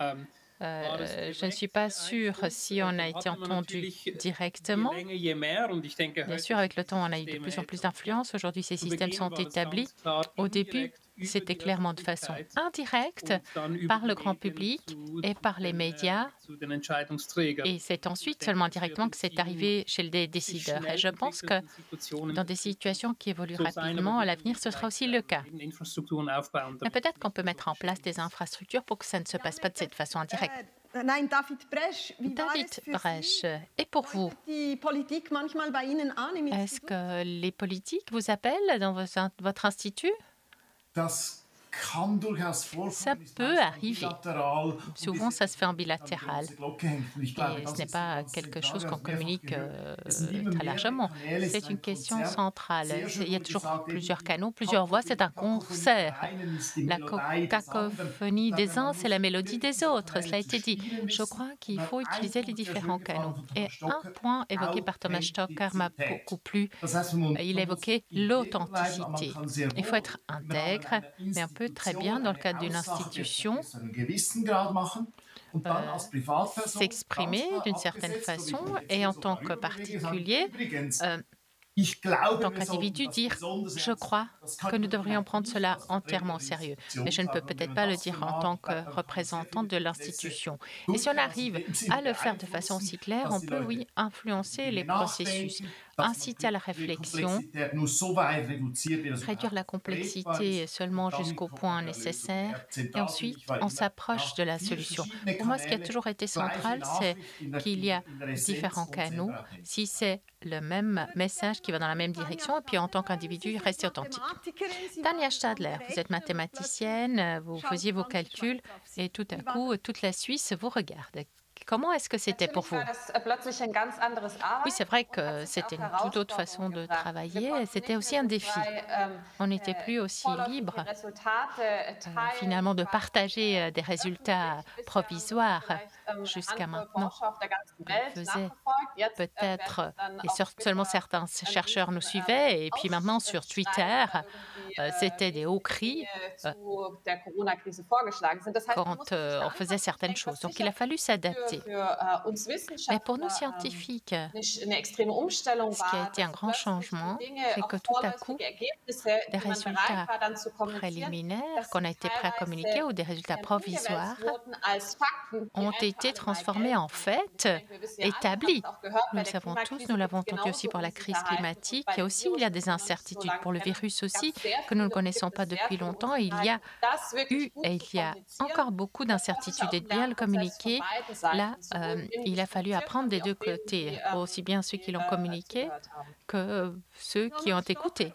ähm, euh, je ne suis pas sûre si on a été entendu directement. Bien sûr, avec le temps, on a eu de plus en plus d'influence. Aujourd'hui, ces systèmes sont établis. Au début, c'était clairement de façon indirecte par le grand public et par les médias. Et c'est ensuite seulement directement que c'est arrivé chez les décideurs. Et je pense que dans des situations qui évoluent rapidement, à l'avenir, ce sera aussi le cas. Mais peut-être qu'on peut mettre en place des infrastructures pour que ça ne se passe pas de cette façon indirecte. David Bresch, et pour vous, est-ce que les politiques vous appellent dans votre institut? dass ça peut arriver. Souvent, ça se fait en bilatéral. Et ce n'est pas quelque chose qu'on communique euh, très largement. C'est une question centrale. Il y a toujours plusieurs canaux, plusieurs voix. C'est un concert. La cacophonie des uns, c'est la mélodie des autres. Cela a été dit. Je crois qu'il faut utiliser les différents canaux. Et un point évoqué par Thomas Stocker m'a beaucoup plu. Il évoquait l'authenticité. Il faut être intègre, mais un peu très bien dans le cadre d'une institution euh, s'exprimer d'une certaine façon et en tant que particulier, euh, en tant qu'individu, dire je crois que nous devrions prendre cela entièrement au sérieux. Mais je ne peux peut-être pas le dire en tant que représentant de l'institution. Et si on arrive à le faire de façon aussi claire, on peut, oui, influencer les processus inciter à la réflexion, réduire la complexité seulement jusqu'au point nécessaire, et ensuite on s'approche de la solution. Pour moi, ce qui a toujours été central, c'est qu'il y a différents canaux. Si c'est le même message qui va dans la même direction, et puis en tant qu'individu, rester authentique. Tania Stadler, vous êtes mathématicienne, vous faisiez vos calculs, et tout à coup, toute la Suisse vous regarde. Comment est-ce que c'était pour vous? Oui, c'est vrai que c'était une toute autre façon de travailler. C'était aussi un défi. On n'était plus aussi libre euh, finalement de partager euh, des résultats provisoires jusqu'à maintenant. On faisait peut-être, et seulement certains chercheurs nous suivaient, et puis maintenant sur Twitter, euh, c'était des hauts cris quand on faisait certaines choses. Donc il a fallu s'adapter. Mais pour nous scientifiques, ce qui a été un grand changement, c'est que tout à coup, des résultats préliminaires qu'on a été prêts à communiquer ou des résultats provisoires ont été transformés en faits établis. Nous le savons tous, nous l'avons entendu aussi pour la crise climatique. Et aussi, il y a des incertitudes pour le virus aussi que nous ne connaissons pas depuis longtemps. Il y a eu et il y a encore beaucoup d'incertitudes et de bien le communiquer. Là, euh, il a fallu apprendre des deux côtés, aussi bien ceux qui l'ont communiqué que ceux qui ont écouté.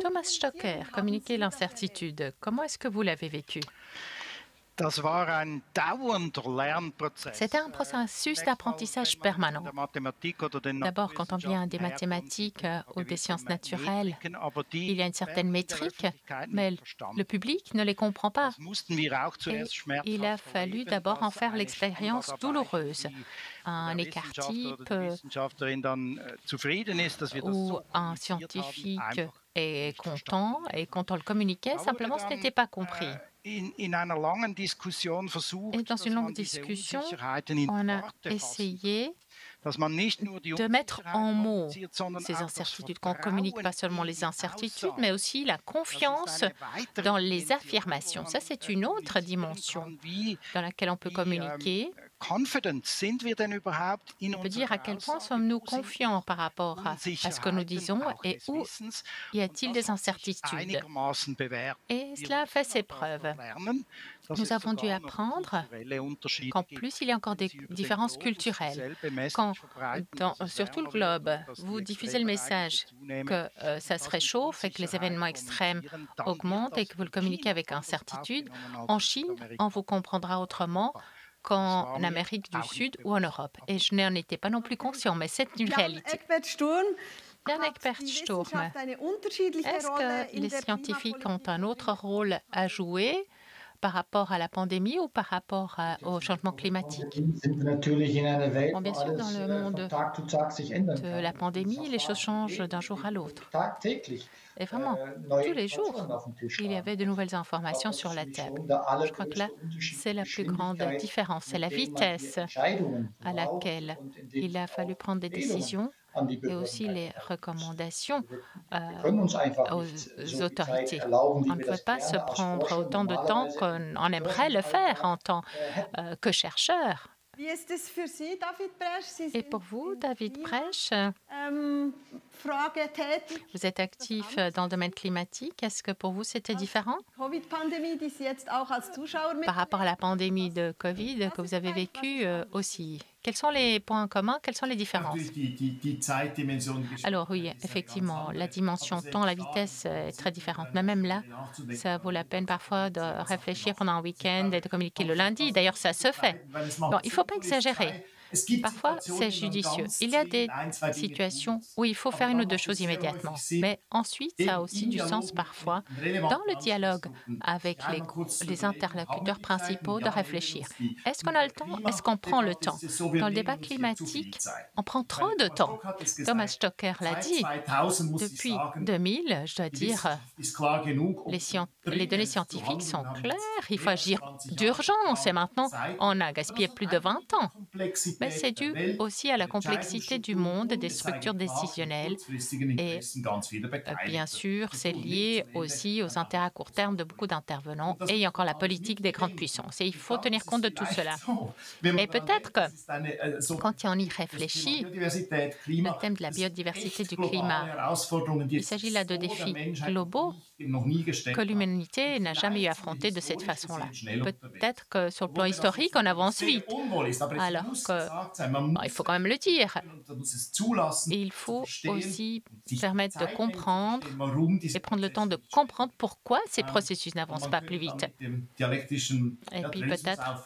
Thomas Stocker, communiquer l'incertitude. Comment est-ce que vous l'avez vécu? C'était un processus d'apprentissage permanent. D'abord, quand on vient des mathématiques euh, ou des sciences naturelles, il y a une certaine métrique, mais le public ne les comprend pas. il a fallu d'abord en faire l'expérience douloureuse. Un écart type euh, où un scientifique est content et quand on le communiquait, simplement ce n'était pas compris. Et dans une longue discussion, on a essayé de mettre en mots ces incertitudes, qu'on communique pas seulement les incertitudes, mais aussi la confiance dans les affirmations. Ça, c'est une autre dimension dans laquelle on peut communiquer on peut dire à quel point sommes-nous confiants par rapport à, ce que nous disons et où y a-t-il des incertitudes? Et cela fait ses preuves. Nous avons dû apprendre qu'en plus, il y a encore des différences culturelles. Quand, sur tout le globe, vous diffusez le message que euh, ça se réchauffe et que les événements extrêmes augmentent et que vous le communiquez avec incertitude, en Chine, on vous comprendra autrement qu'en Amérique du Sud ou en Europe. Et je n'en étais pas non plus conscient, mais c'est une réalité. Jan Eckbert Sturm, est-ce que les scientifiques ont un autre rôle à jouer? Par rapport à la pandémie ou par rapport au changement climatique? Bien sûr, dans le monde de la pandémie, les choses changent d'un jour à l'autre. Et vraiment, tous les jours, il y avait de nouvelles informations sur la table. Je crois que là, c'est la plus grande différence, c'est la vitesse à laquelle il a fallu prendre des décisions et aussi les recommandations euh, aux autorités. On ne peut pas se prendre autant de temps qu'on aimerait le faire en tant euh, que chercheur. Et pour vous, David Presch, ähm, vous êtes actif dans le domaine climatique. Est-ce que pour vous, c'était différent? Par rapport à la pandémie de COVID que vous avez vécue euh, aussi quels sont les points communs Quelles sont les différences? Alors oui, effectivement, la dimension temps, la vitesse est très différente. Mais même là, ça vaut la peine parfois de réfléchir pendant un week-end et de communiquer le lundi. D'ailleurs, ça se fait. Bon, il ne faut pas exagérer. Parfois, c'est judicieux. Il y a des situations où il faut faire une ou deux choses immédiatement. Mais ensuite, ça a aussi du sens parfois, dans le dialogue avec les, les interlocuteurs principaux, de réfléchir. Est-ce qu'on a le temps? Est-ce qu'on prend le temps? Dans le débat climatique, on prend trop de temps. Thomas Stocker l'a dit. Depuis 2000, je dois dire, les, les données scientifiques sont claires. Il faut agir d'urgence. Et maintenant, on a gaspillé plus de 20 ans. Mais c'est dû aussi à la complexité du monde des structures décisionnelles. Et euh, bien sûr, c'est lié aussi aux intérêts à court terme de beaucoup d'intervenants et il y a encore la politique des grandes puissances. Et il faut tenir compte de tout cela. Et peut-être que quand on y réfléchit, le thème de la biodiversité du climat, il s'agit là de défis globaux que l'humanité n'a jamais eu affronté de cette façon-là. Peut-être que sur le plan historique, on avance vite, alors que il faut quand même le dire. il faut aussi permettre de comprendre et prendre le temps de comprendre pourquoi ces processus n'avancent pas plus vite. Et puis peut-être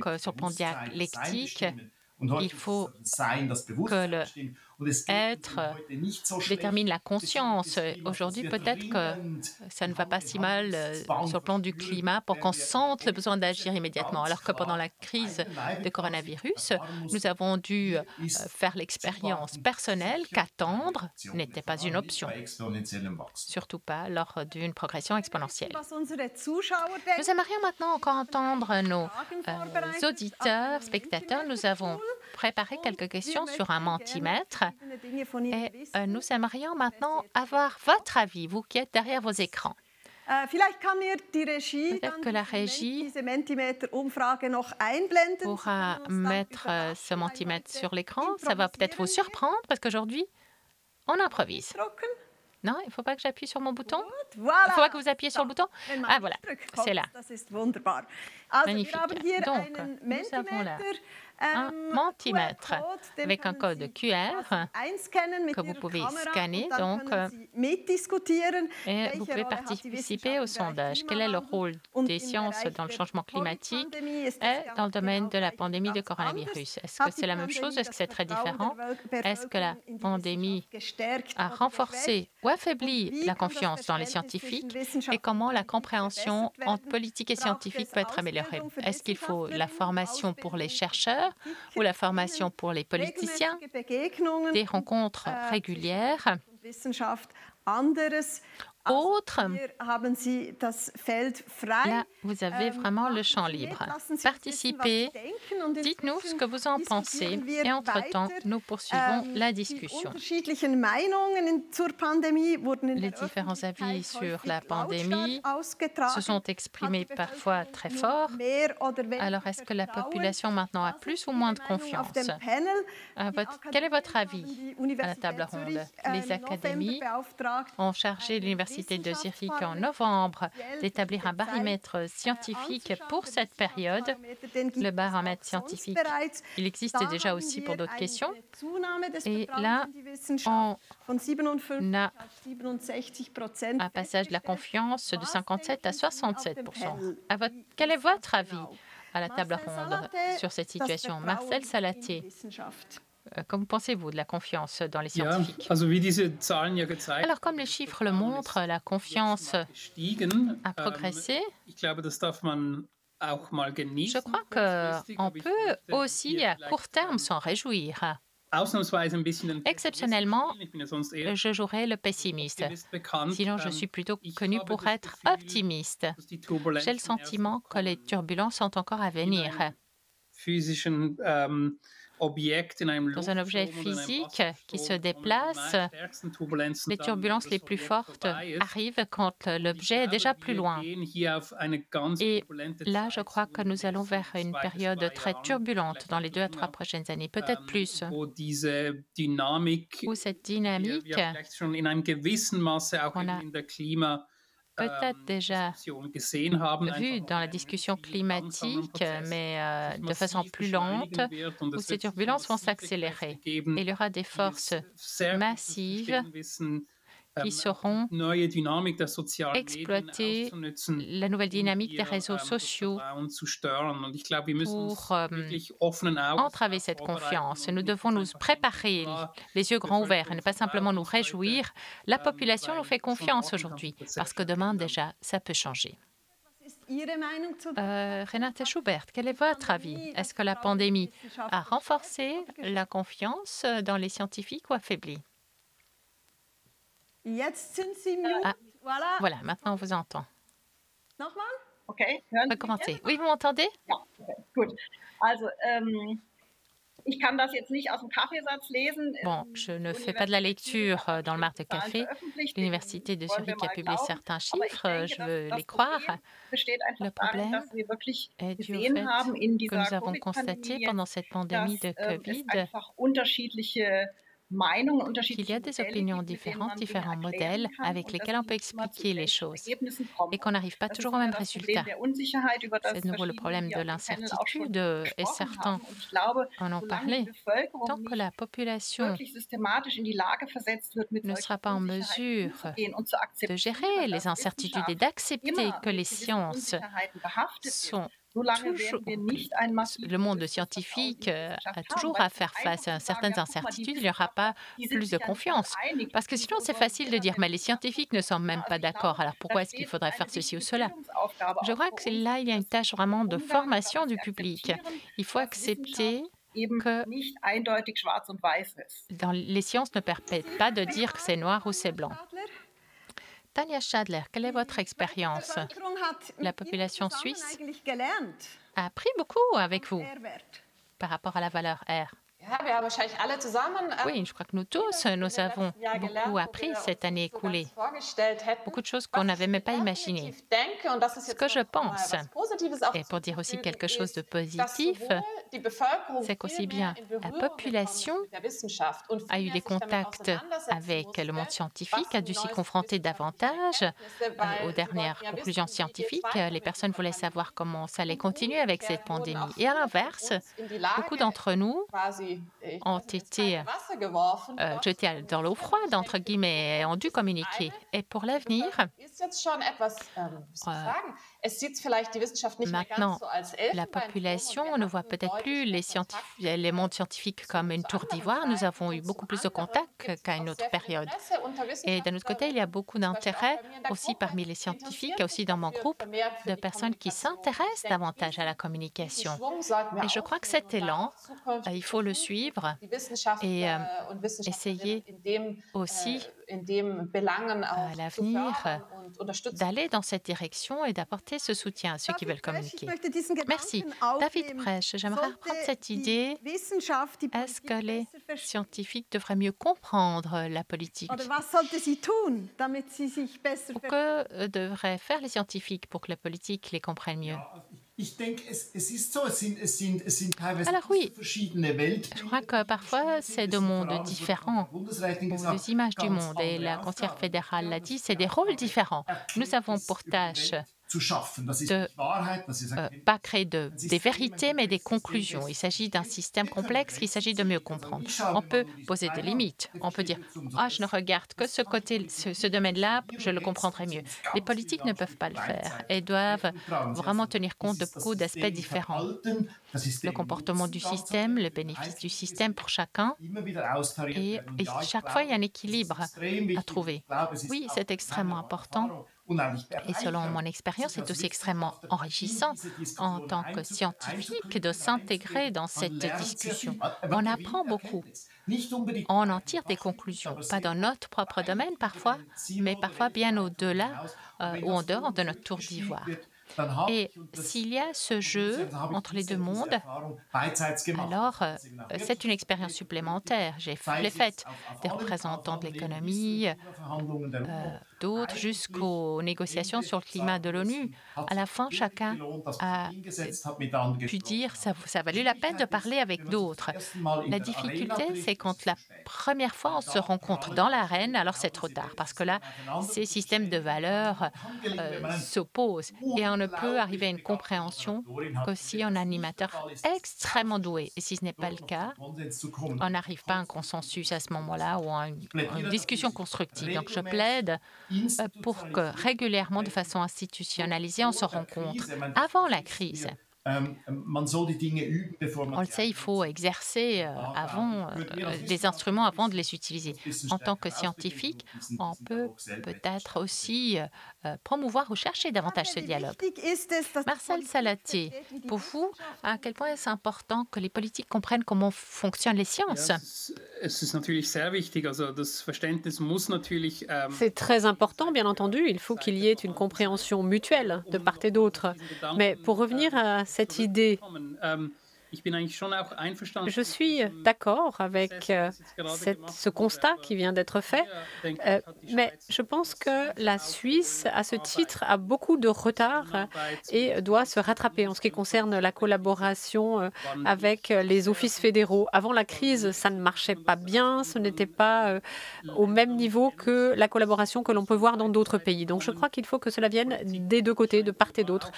que sur le plan dialectique, il faut que le être détermine la conscience. Aujourd'hui, peut-être que ça ne va pas si mal euh, sur le plan du climat pour qu'on sente le besoin d'agir immédiatement. Alors que pendant la crise de coronavirus, nous avons dû euh, faire l'expérience personnelle qu'attendre n'était pas une option, surtout pas lors d'une progression exponentielle. Nous aimerions maintenant encore entendre nos euh, auditeurs, spectateurs. Nous avons préparé quelques questions sur un mentimètre et euh, nous aimerions maintenant avoir votre avis, vous qui êtes derrière vos écrans. Euh, Peut-être que la régie pourra mettre euh, ce mentimètre sur l'écran. Ça va peut-être vous surprendre parce qu'aujourd'hui, on improvise. Non, il ne faut pas que j'appuie sur mon bouton. Il ne faut pas que vous appuyez sur le bouton. Ah voilà, c'est là. Magnifique. Donc, nous avons là un mentimètre avec un code QR que vous pouvez scanner donc, et vous pouvez participer au sondage. Quel est le rôle des sciences dans le changement climatique et dans le domaine de la pandémie de coronavirus? Est-ce que c'est la même chose? Est-ce que c'est très différent? Est-ce que la pandémie a renforcé ou affaibli la confiance dans les scientifiques et comment la compréhension entre politique et scientifique peut être améliorée? Est-ce qu'il faut la formation pour les chercheurs ou la formation pour les politiciens, des rencontres régulières autres, là, vous avez Ähm, vraiment le champ libre. Participez, dites-nous ce que vous en pensez. et entre-temps, nous poursuivons la discussion. Les différents avis sur la pandémie se sont exprimés parfois très fort. Alors, est-ce que la population maintenant a plus ou moins de confiance? votre- Quel est votre avis à la table ronde? Les académies ont chargé l'Université de Zurich en novembre d'établir un baromètre scientifique pour cette période. Le baromètre scientifique, il existe déjà aussi pour d'autres questions. Et là, on a un passage de la confiance de 57 à 67 à votre, Quel est votre avis à la table ronde sur cette situation? Marcel Salatier, euh, comment pensez-vous de la confiance dans les scientifiques Alors, comme les chiffres le montrent, la confiance a Ähm, progressé. Je crois qu'on peut aussi à court terme ähm, s'en réjouir. Exceptionnellement, Je jouerai le pessimiste. Sinon, je Ähm, suis plutôt connu pour être optimiste. J'ai le sentiment que les turbulences sont encore à venir. Dans un objet physique qui se déplace, Les turbulences les plus fortes arrivent quand l'objet est déjà plus loin. Et Là, je crois que nous allons vers une période très turbulente dans les deux à trois prochaines années, peut-être ähm, plus, Dynamik où cette dynamique qu'on a peut-être ähm, déjà vu dans la discussion climatique, mais euh, de façon plus lente, où es ces turbulences vont s'accélérer. Et il y aura des forces massives qui der sozialen exploiter la nouvelle dynamique des réseaux das sociaux pour, Auges entraver cette confiance. Nous devons nous préparer klar les yeux grands ouverts et ne pas simplement nous réjouir. La ähm, population nous fait confiance aujourd'hui parce que demain déjà, ça peut changer. Euh, Renate Schubert, quel est votre avis? Est-ce que la pandémie a renforcé la confiance dans les scientifiques ou affaibli? Ah. Voilà. Voilà, maintenant on vous entend. Nochmal? Okay, hören Recommencez. Oui, vous m'entendez? Ja, okay, gut. Also, ähm, ich kann das jetzt nicht aus dem Kaffeesatz lesen. Bon, je ne fais pas de la lecture euh, dans le mar de café. L'Université de Zurich a publié certains chiffres, je veux les croire. Le problème est dû au fait que nous avons constaté pendant cette pandémie de Covid qu'il y a des opinions différentes, différents modèles avec lesquels on peut expliquer les choses et qu'on n'arrive pas toujours au même résultat. C'est de nouveau le problème de l'incertitude et certains en ont parlé. Tant que la population ne sera pas en mesure de gérer les incertitudes et d'accepter que les sciences sont toujours, le monde scientifique euh, a toujours à faire face à certaines incertitudes, il n'y aura pas plus de confiance. Parce que sinon, c'est facile de dire, mais les scientifiques ne sont même pas d'accord, alors pourquoi est-ce qu'il faudrait faire ceci ou cela? Je crois que là, il y a une tâche vraiment de formation du public. Il faut accepter que dans les sciences ne permettent pas de dire que c'est noir ou c'est blanc. Tania Schadler, quelle est votre expérience? La population suisse a appris beaucoup avec vous par rapport à la valeur R. Oui, je crois que nous tous, nous avons beaucoup appris cette année écoulée. Beaucoup de choses qu'on n'avait même pas imaginées. Ce que je pense, et pour dire aussi quelque chose de positif, c'est qu'aussi bien la population a eu des contacts avec le monde scientifique, a dû s'y confronter davantage euh, aux dernières conclusions scientifiques. Les personnes voulaient savoir comment ça allait continuer avec cette pandémie. Et à l'inverse, beaucoup d'entre nous ont été euh, jetés dans l'eau froide, entre guillemets, et ont dû communiquer. Et pour l'avenir, Maintenant, la population ne voit peut-être plus les, les mondes scientifiques comme une tour d'ivoire. Nous avons eu beaucoup plus de contacts qu'à une autre période. Et d'un autre côté, il y a beaucoup d'intérêt aussi parmi les scientifiques, et aussi dans mon groupe, de personnes qui s'intéressent davantage à la communication. Et je crois que cet élan, il faut le suivre et euh, essayer aussi à l'avenir. d'aller dans cette direction et d'apporter ce soutien à ceux qui veulent communiquer. Merci. David Bresch, j'aimerais reprendre cette idée. Est-ce que les scientifiques devraient mieux comprendre la politique? Ou que devraient faire les scientifiques pour que la politique les comprenne mieux? Alors oui, je crois que parfois c'est deux mondes différents, deux images du monde, et la conseillère fédérale l'a dit, c'est des rôles différents. Nous avons pour tâche de euh, pas créer de, des vérités, mais des conclusions. Il s'agit d'un système complexe qu'il s'agit de mieux comprendre. On peut poser des limites. On peut dire ah, je ne regarde que ce côté, ce, domaine-là, je le comprendrai mieux. Les politiques ne peuvent pas le faire et doivent vraiment tenir compte de beaucoup d'aspects différents. Le comportement du système, le bénéfice du système pour chacun. et chaque fois, il y a un équilibre à trouver. Oui, c'est extrêmement important et selon mon expérience, c'est aussi extrêmement enrichissant en tant que scientifique de s'intégrer dans cette discussion. On apprend beaucoup. On en tire des conclusions, pas dans notre propre domaine parfois, mais parfois bien au-delà euh, ou en dehors de notre tour d'ivoire. Et s'il y a ce jeu entre les deux mondes, alors euh, c'est une expérience supplémentaire. J'ai les faites des représentants de l'économie, euh, d'autres jusqu'aux négociations sur le climat de l'ONU. À la fin, chacun a pu dire ça, ça valu la peine de parler avec d'autres. La difficulté, c'est quand la première fois on se rencontre dans l'arène, alors c'est trop tard parce que là, ces systèmes de valeurs euh, s'opposent et on ne peut arriver à une compréhension que si un animateur extrêmement doué. Et si ce n'est pas le cas, on n'arrive pas à un consensus à ce moment-là ou à une discussion constructive. Donc je plaide pour que régulièrement, de façon institutionnalisée, on se rencontre avant la crise on le sait, il faut exercer euh, avant euh, des instruments avant de les utiliser. En tant que scientifique, on peut peut-être aussi euh, promouvoir ou chercher davantage ce dialogue. Marcel Salatier, pour vous, à quel point est-ce important que les politiques comprennent comment fonctionnent les sciences? ähm, C'est très important, bien entendu. Il faut qu'il y ait une compréhension mutuelle de part et d'autre. Mais pour revenir à cette idée je suis d'accord avec euh, ce constat qui vient d'être fait, euh, mais je pense que la Suisse, à ce titre, a beaucoup de retard et doit se rattraper en ce qui concerne la collaboration euh, avec les offices fédéraux. Avant la crise, ça ne marchait pas bien, ce n'était pas au même niveau que la collaboration que l'on peut voir dans d'autres pays. Donc je crois qu'il faut que cela vienne des deux côtés, de part et d'autre.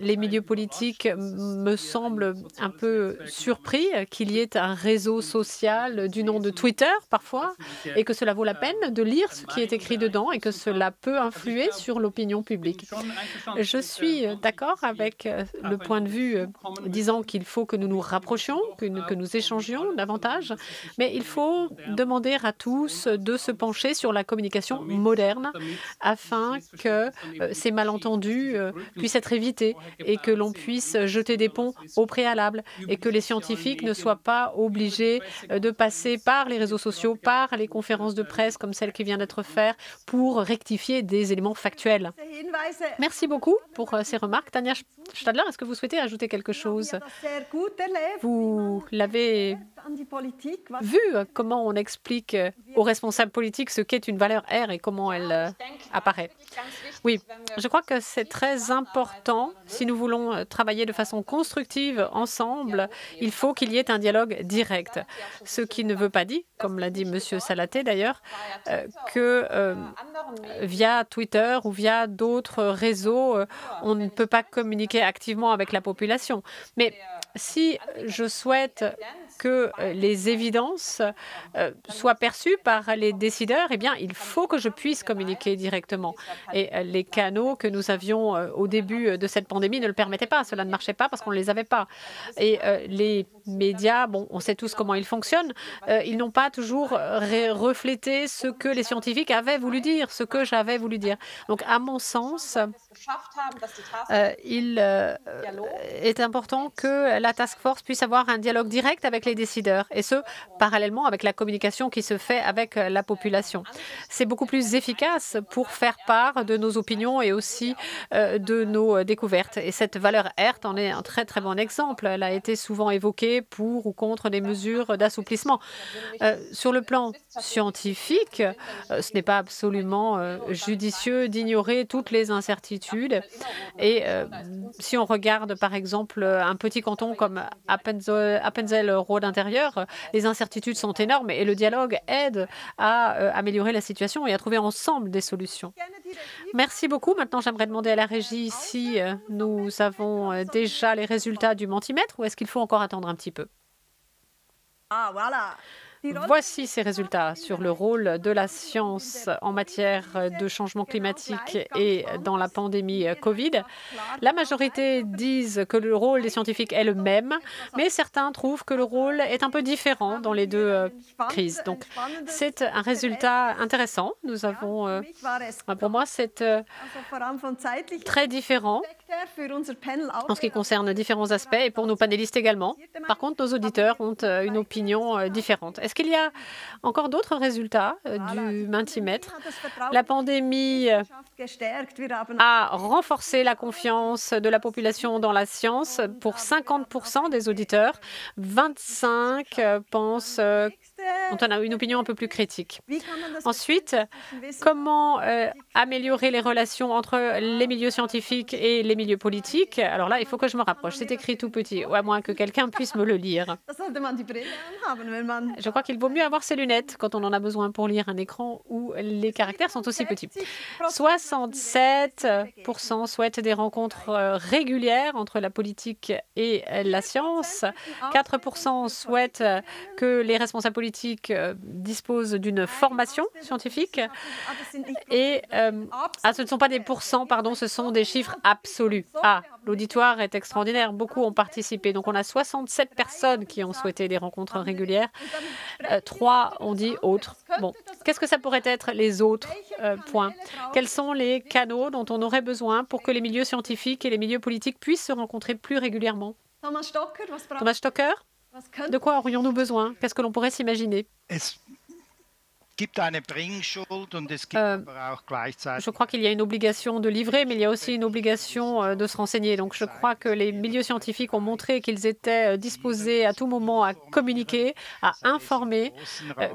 Les milieux politiques me semblent un peu surpris qu'il y ait un réseau social du nom de Twitter parfois et que cela vaut la peine de lire ce qui est écrit dedans et que cela peut influer sur l'opinion publique. Je suis d'accord avec le point de vue disant qu'il faut que nous nous rapprochions, que nous, échangions davantage, mais il faut demander à tous de se pencher sur la communication moderne afin que euh, ces malentendus euh, puissent être évités et que l'on puisse jeter des ponts au préalable et que les scientifiques ne soient pas obligés euh, de passer par les réseaux sociaux, par les conférences de presse comme celle qui vient d'être faite pour rectifier des éléments factuels. Merci beaucoup pour euh, ces remarques. Tania Stadler, est-ce que vous souhaitez ajouter quelque chose? Vous l'avez vu euh, comment on explique aux responsables politiques ce qu'est une valeur R et comment elle apparaît. Oui, je crois que c'est très important si nous voulons travailler de façon constructive ensemble il faut qu'il y ait un dialogue direct. Ce qui ne veut pas dire, comme l'a dit M. Salaté d'ailleurs, euh, que euh, via Twitter ou via d'autres réseaux, euh, on ne peut pas communiquer activement avec la population. Mais si je souhaite que euh, les évidences euh, soient perçues par les décideurs, eh bien, il faut que je puisse communiquer directement. Et euh, les canaux que nous avions au début de cette pandémie ne le permettaient pas. Cela ne marchait pas parce qu'on ne les avait pas. Et les médias, bon, on sait tous comment ils fonctionnent, euh, ils n'ont pas toujours reflété ce que les scientifiques avaient voulu dire, ce que j'avais voulu dire. Donc, à mon sens, euh, il euh, est important que la task force puisse avoir un dialogue direct avec les décideurs, et ce, parallèlement avec la communication qui se fait avec la population. C'est beaucoup plus efficace pour faire part de nos opinions et aussi de nos découvertes. Et cette valeur ERT en est un très très bon exemple. Elle a été souvent évoquée pour ou contre des mesures d'assouplissement. Euh, sur le plan scientifique, euh, ce n'est pas absolument euh, judicieux d'ignorer toutes les incertitudes. Et si on regarde par exemple un petit canton comme Appenzell Road intérieur, les incertitudes sont énormes et le dialogue aide à améliorer la situation et à trouver ensemble des solutions. Merci beaucoup. Maintenant, j'aimerais demander à la régie si nous avons déjà les résultats du mentimètre ou est-ce qu'il faut encore attendre un petit peu? Ah, voilà. Voici ces résultats sur le rôle de la science en matière de changement climatique et dans la pandémie Covid. La majorité disent que le rôle des scientifiques est le même, mais certains trouvent que le rôle est un peu différent dans les deux euh, crises. Donc, c'est un résultat intéressant. Nous avons, euh, pour moi, c'est euh, très différent en ce qui concerne différents aspects et pour nos panélistes également. Par contre, nos auditeurs ont une opinion différente. Est-ce qu'il y a encore d'autres résultats euh, du multimètre La pandémie euh, a renforcé la confiance de la population dans la science pour 50 des auditeurs. 25 euh, pensent on a une opinion un peu plus critique. Ensuite, comment euh, améliorer les relations entre les milieux scientifiques et les milieux politiques? Alors là, il faut que je me rapproche. C'est écrit tout petit, ou à moins que quelqu'un puisse me le lire. Je crois qu'il vaut mieux avoir ses lunettes quand on en a besoin pour lire un écran où les caractères sont aussi petits. 67% souhaitent des rencontres euh, régulières entre la politique et la science. 4% souhaitent que les responsables politiques euh, dispose d'une formation scientifique. Et euh, ah, ce ne sont pas des pourcents, pardon, ce sont des chiffres absolus. Ah, l'auditoire est extraordinaire. Beaucoup ont participé. Donc, on a 67 personnes qui ont souhaité des rencontres régulières. Euh, trois ont dit autres. Bon, qu'est-ce que ça pourrait être les autres points? Quels sont les canaux dont on aurait besoin pour que les milieux scientifiques et les milieux politiques puissent se rencontrer plus régulièrement? Thomas Stocker? De quoi aurions-nous besoin? Qu'est-ce que l'on pourrait s'imaginer? Euh, je crois qu'il y a une obligation de livrer, mais il y a aussi une obligation euh, de se renseigner. Donc je crois que les milieux scientifiques ont montré qu'ils étaient euh, disposés à tout moment à communiquer, à informer,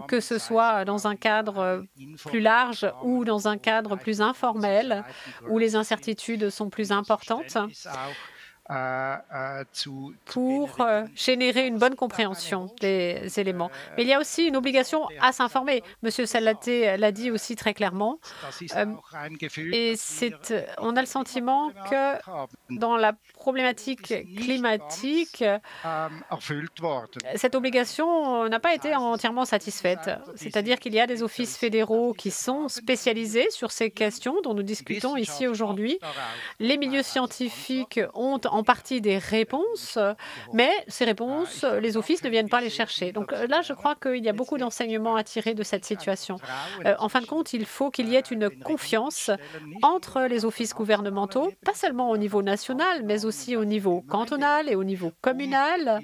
que ce soit dans un cadre plus large ou dans un cadre plus informel, où les incertitudes sont plus importantes. Euh, euh, pour euh, générer une bonne compréhension des éléments. Mais il y a aussi une obligation à s'informer. Monsieur Salaté l'a dit aussi très clairement. Et on a le sentiment que dans la problématique climatique, cette obligation n'a pas été entièrement satisfaite. C'est-à-dire qu'il y a des offices fédéraux qui sont spécialisés sur ces questions dont nous discutons ici aujourd'hui. Les milieux scientifiques ont en partie des réponses, mais ces réponses, les offices ne viennent pas les chercher. Donc là, je crois qu'il y a beaucoup d'enseignements à tirer de cette situation. Euh, en fin de compte, il faut qu'il y ait une confiance entre les offices gouvernementaux, pas seulement au niveau national, mais aussi au niveau cantonal et au niveau communal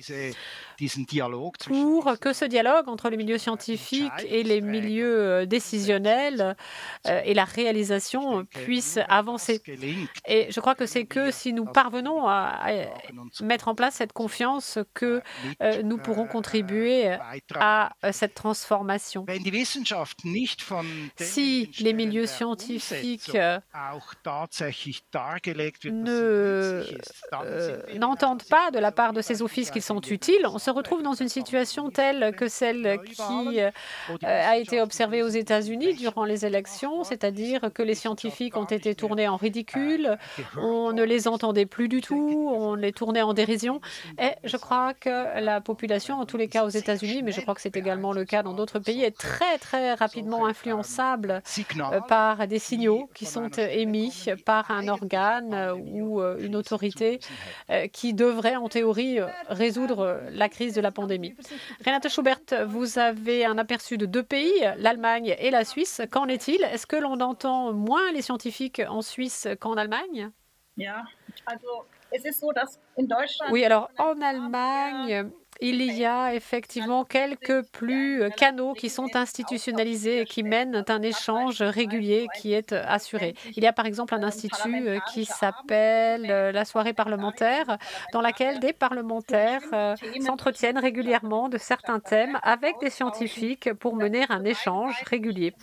pour que ce dialogue entre les milieux scientifiques et les milieux euh, décisionnels euh, et la réalisation puisse avancer. Et je crois que c'est que si nous parvenons à mettre en place cette confiance que euh, nous pourrons contribuer à cette transformation. Si les milieux scientifiques n'entendent pas de la part de ces offices qu'ils sont utiles, on se se retrouve dans une situation telle que celle qui euh, a été observée aux États-Unis durant les élections, c'est-à-dire que les scientifiques ont été tournés en ridicule, on ne les entendait plus du tout, on les tournait en dérision. Et je crois que la population, en tous les cas aux États-Unis, mais je crois que c'est également le cas dans d'autres pays, est très très rapidement influençable euh, par des signaux qui sont émis par un organe ou euh, une autorité qui devrait en théorie résoudre la crise crise de la pandémie. Renate Schubert, vous avez un aperçu de deux pays, l'Allemagne et la Suisse. Qu'en est-il? Est-ce que l'on entend moins les scientifiques en Suisse qu'en Allemagne? Oui, alors en Allemagne, il y a effectivement quelques plus euh, canaux qui sont institutionnalisés et qui mènent un échange régulier qui est euh, assuré. Il y a par exemple un institut euh, qui s'appelle la soirée parlementaire, dans laquelle des parlementaires s'entretiennent régulièrement de certains thèmes avec des scientifiques pour mener un échange régulier.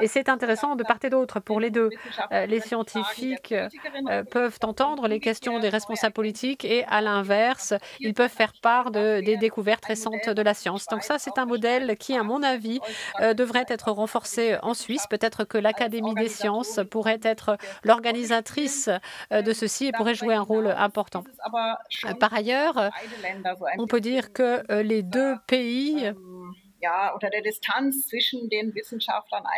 Et c'est intéressant de part et d'autre pour les deux. Les scientifiques peuvent entendre les questions des responsables politiques et à l'inverse, ils peuvent faire part de, des découvertes récentes de la science. Donc ça, c'est un modèle qui, à mon avis, euh, devrait être renforcé en Suisse. Peut-être que l'Académie des sciences pourrait être l'organisatrice euh, de ceci et pourrait jouer un rôle important. Euh, par ailleurs, on peut dire que les deux pays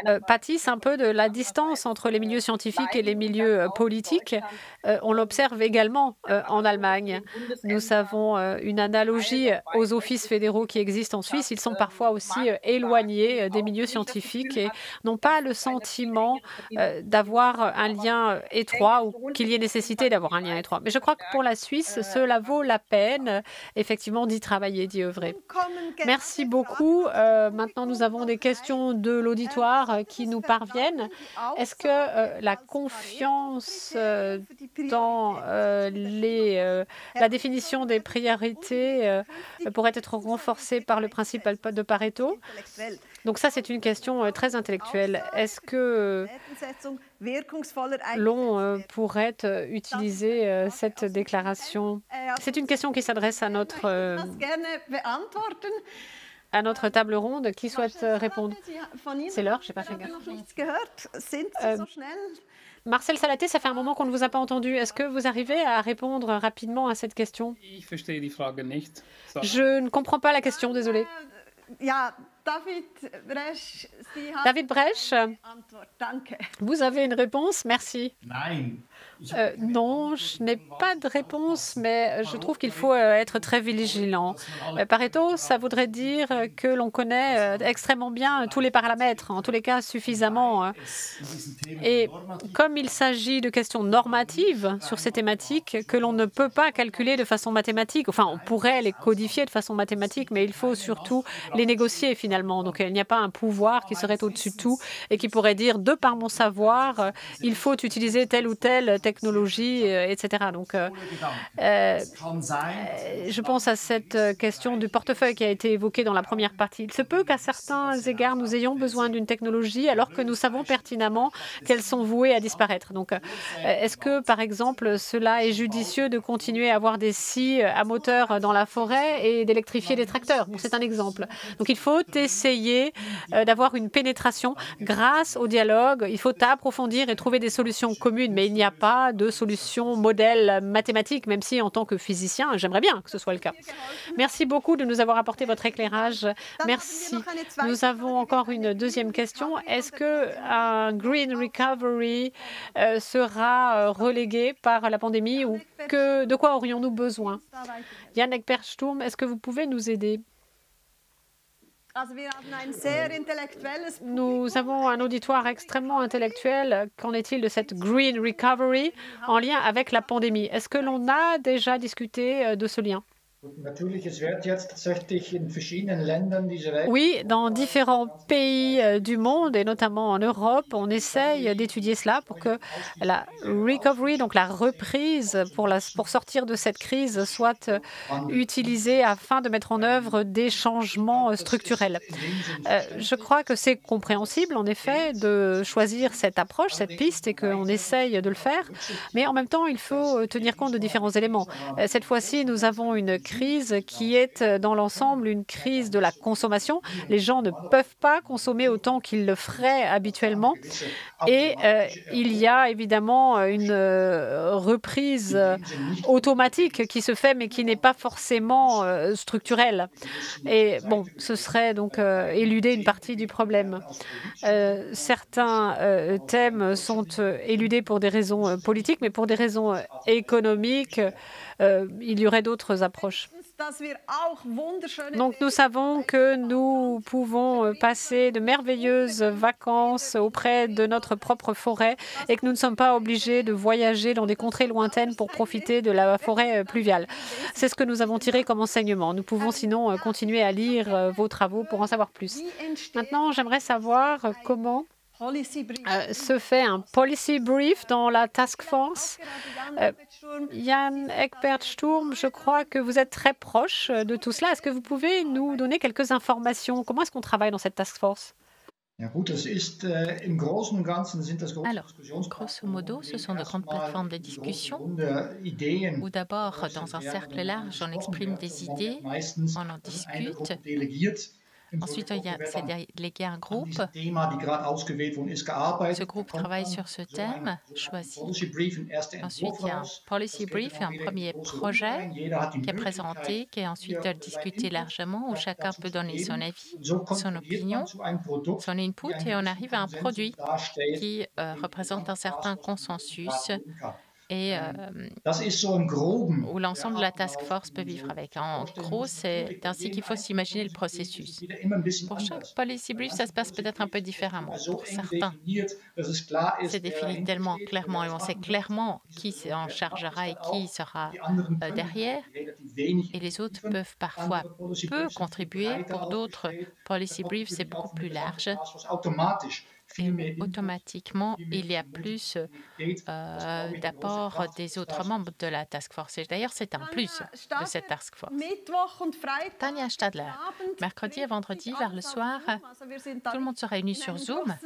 euh, pâtissent un peu de la distance entre les milieux scientifiques et les milieux euh, politiques. Euh, on l'observe également en Allemagne. Nous avons une analogie aux offices fédéraux qui existent en Suisse. Ils sont parfois aussi éloignés des milieux scientifiques et n'ont pas le sentiment d'avoir un lien étroit ou qu'il y ait nécessité d'avoir un lien étroit. Mais je crois que pour la Suisse, cela vaut la peine effectivement d'y travailler, d'y œuvrer. Merci beaucoup. Euh, maintenant, nous avons des questions de l'auditoire euh, qui nous parviennent. Est-ce que euh, la confiance dans les, la définition des priorités pourrait être renforcée par le principe de Pareto? Donc ça, c'est une question très intellectuelle. Est-ce que l'on pourrait utiliser cette déclaration? C'est une question qui s'adresse à notre à notre table ronde. Qui souhaite euh, répondre C'est l'heure, je n'ai pas fait gaffe. Euh, Marcel Salaté, ça fait un moment qu'on ne vous a pas entendu. Est-ce que vous arrivez à répondre rapidement à cette question? Je ne comprends pas la question, désolé. David Bresch, vous avez une réponse Merci. Euh, non, je n'ai pas de réponse, mais je trouve qu'il faut euh, être très vigilant. Euh, Pareto, ça voudrait dire que l'on connaît extrêmement bien tous les paramètres, en tous les cas suffisamment. Hein. Et comme il s'agit de questions normatives sur ces thématiques que l'on ne peut pas calculer de façon mathématique, enfin on pourrait les codifier de façon mathématique, mais il faut surtout les négocier finalement. Donc il n'y a pas un pouvoir qui serait au-dessus de tout et qui pourrait dire, de par mon savoir, il faut utiliser telle ou telle technologie, euh, etc. Donc, euh, euh, je pense à cette question du portefeuille qui a été évoquée dans la première partie. Il se peut qu'à certains égards, nous ayons besoin d'une technologie alors que nous savons pertinemment qu'elles sont vouées à disparaître. Donc, est-ce que, par exemple, cela est judicieux de continuer à avoir des scies à moteur dans la forêt et d'électrifier les tracteurs? C'est un exemple. Donc, il faut essayer d'avoir une pénétration grâce au dialogue. Il faut approfondir et trouver des solutions communes, mais il n'y a pas de solution modèle mathématique, même si en tant que physicien, j'aimerais bien que ce soit le cas. Merci beaucoup de nous avoir apporté votre éclairage. Merci. Nous avons encore une deuxième question. Est-ce que un Green Recovery euh, sera euh, relégué par la pandémie ou que, de quoi aurions-nous besoin? Yannick Persturm, est-ce que vous pouvez nous aider? Nous avons un auditoire extrêmement intellectuel. Qu'en est-il de cette Green Recovery en lien avec la pandémie? Est-ce que l'on a déjà discuté euh, de ce lien? Oui, dans différents pays euh, du monde et notamment en Europe, on essaye d'étudier cela pour que la recovery, donc la reprise pour, sortir de cette crise, soit euh, utilisée afin de mettre en œuvre des changements euh, structurels. je crois que c'est compréhensible, en effet, de choisir cette approche, cette piste, et qu'on essaye de le faire. Mais en même temps, il faut tenir compte de différents éléments. Cette fois-ci, nous avons une crise qui est euh, dans l'ensemble une crise de la consommation. Les gens ne peuvent pas consommer autant qu'ils le feraient habituellement. Et euh, il y a évidemment une euh, reprise automatique qui se fait, mais qui n'est pas forcément structurelle. Et bon, ce serait donc éluder une partie du problème. certains thèmes sont éludés pour des raisons politiques, mais pour des raisons économiques, il y aurait d'autres approches. Donc nous savons que nous pouvons euh, passer de merveilleuses vacances auprès de notre propre forêt et que nous ne sommes pas obligés de voyager dans des contrées lointaines pour profiter de la forêt euh, pluviale. C'est ce que nous avons tiré comme enseignement. Nous pouvons sinon euh, continuer à lire vos travaux pour en savoir plus. Maintenant, j'aimerais savoir comment se fait un policy brief dans la task force. Jan Eckbert-Sturm, je crois que vous êtes très proche de tout cela. Est-ce que vous pouvez nous donner quelques informations? Comment est-ce qu'on travaille dans cette task force? Alors, grosso modo, ce sont de grandes plateformes de discussion où d'abord, dans un cercle large, on exprime des idées, on en discute Ensuite, il y a, c'est délégué un groupe. Ce groupe travaille sur ce thème choisi. Ensuite, il y a un policy brief un premier projet qui est présenté, qui est ensuite discuté largement, où chacun peut donner son avis, son opinion, son input, et on arrive à un produit qui euh, représente un certain consensus et où l'ensemble de la task force peut vivre avec. En gros, c'est ainsi qu'il faut s'imaginer le processus. Pour chaque policy brief, ça se passe peut-être un peu différemment. Pour certains, c'est défini tellement clairement et on sait clairement qui en chargera et qui sera derrière. Et les autres peuvent parfois peu contribuer. Pour d'autres, policy brief, c'est beaucoup plus large et automatiquement, il y a plus euh, d'apports des autres membres de la task force. Et d'ailleurs, c'est un plus de cette task force. Tania Stadler, mercredi et vendredi vers le soir, tout le monde se réunit sur Zoom,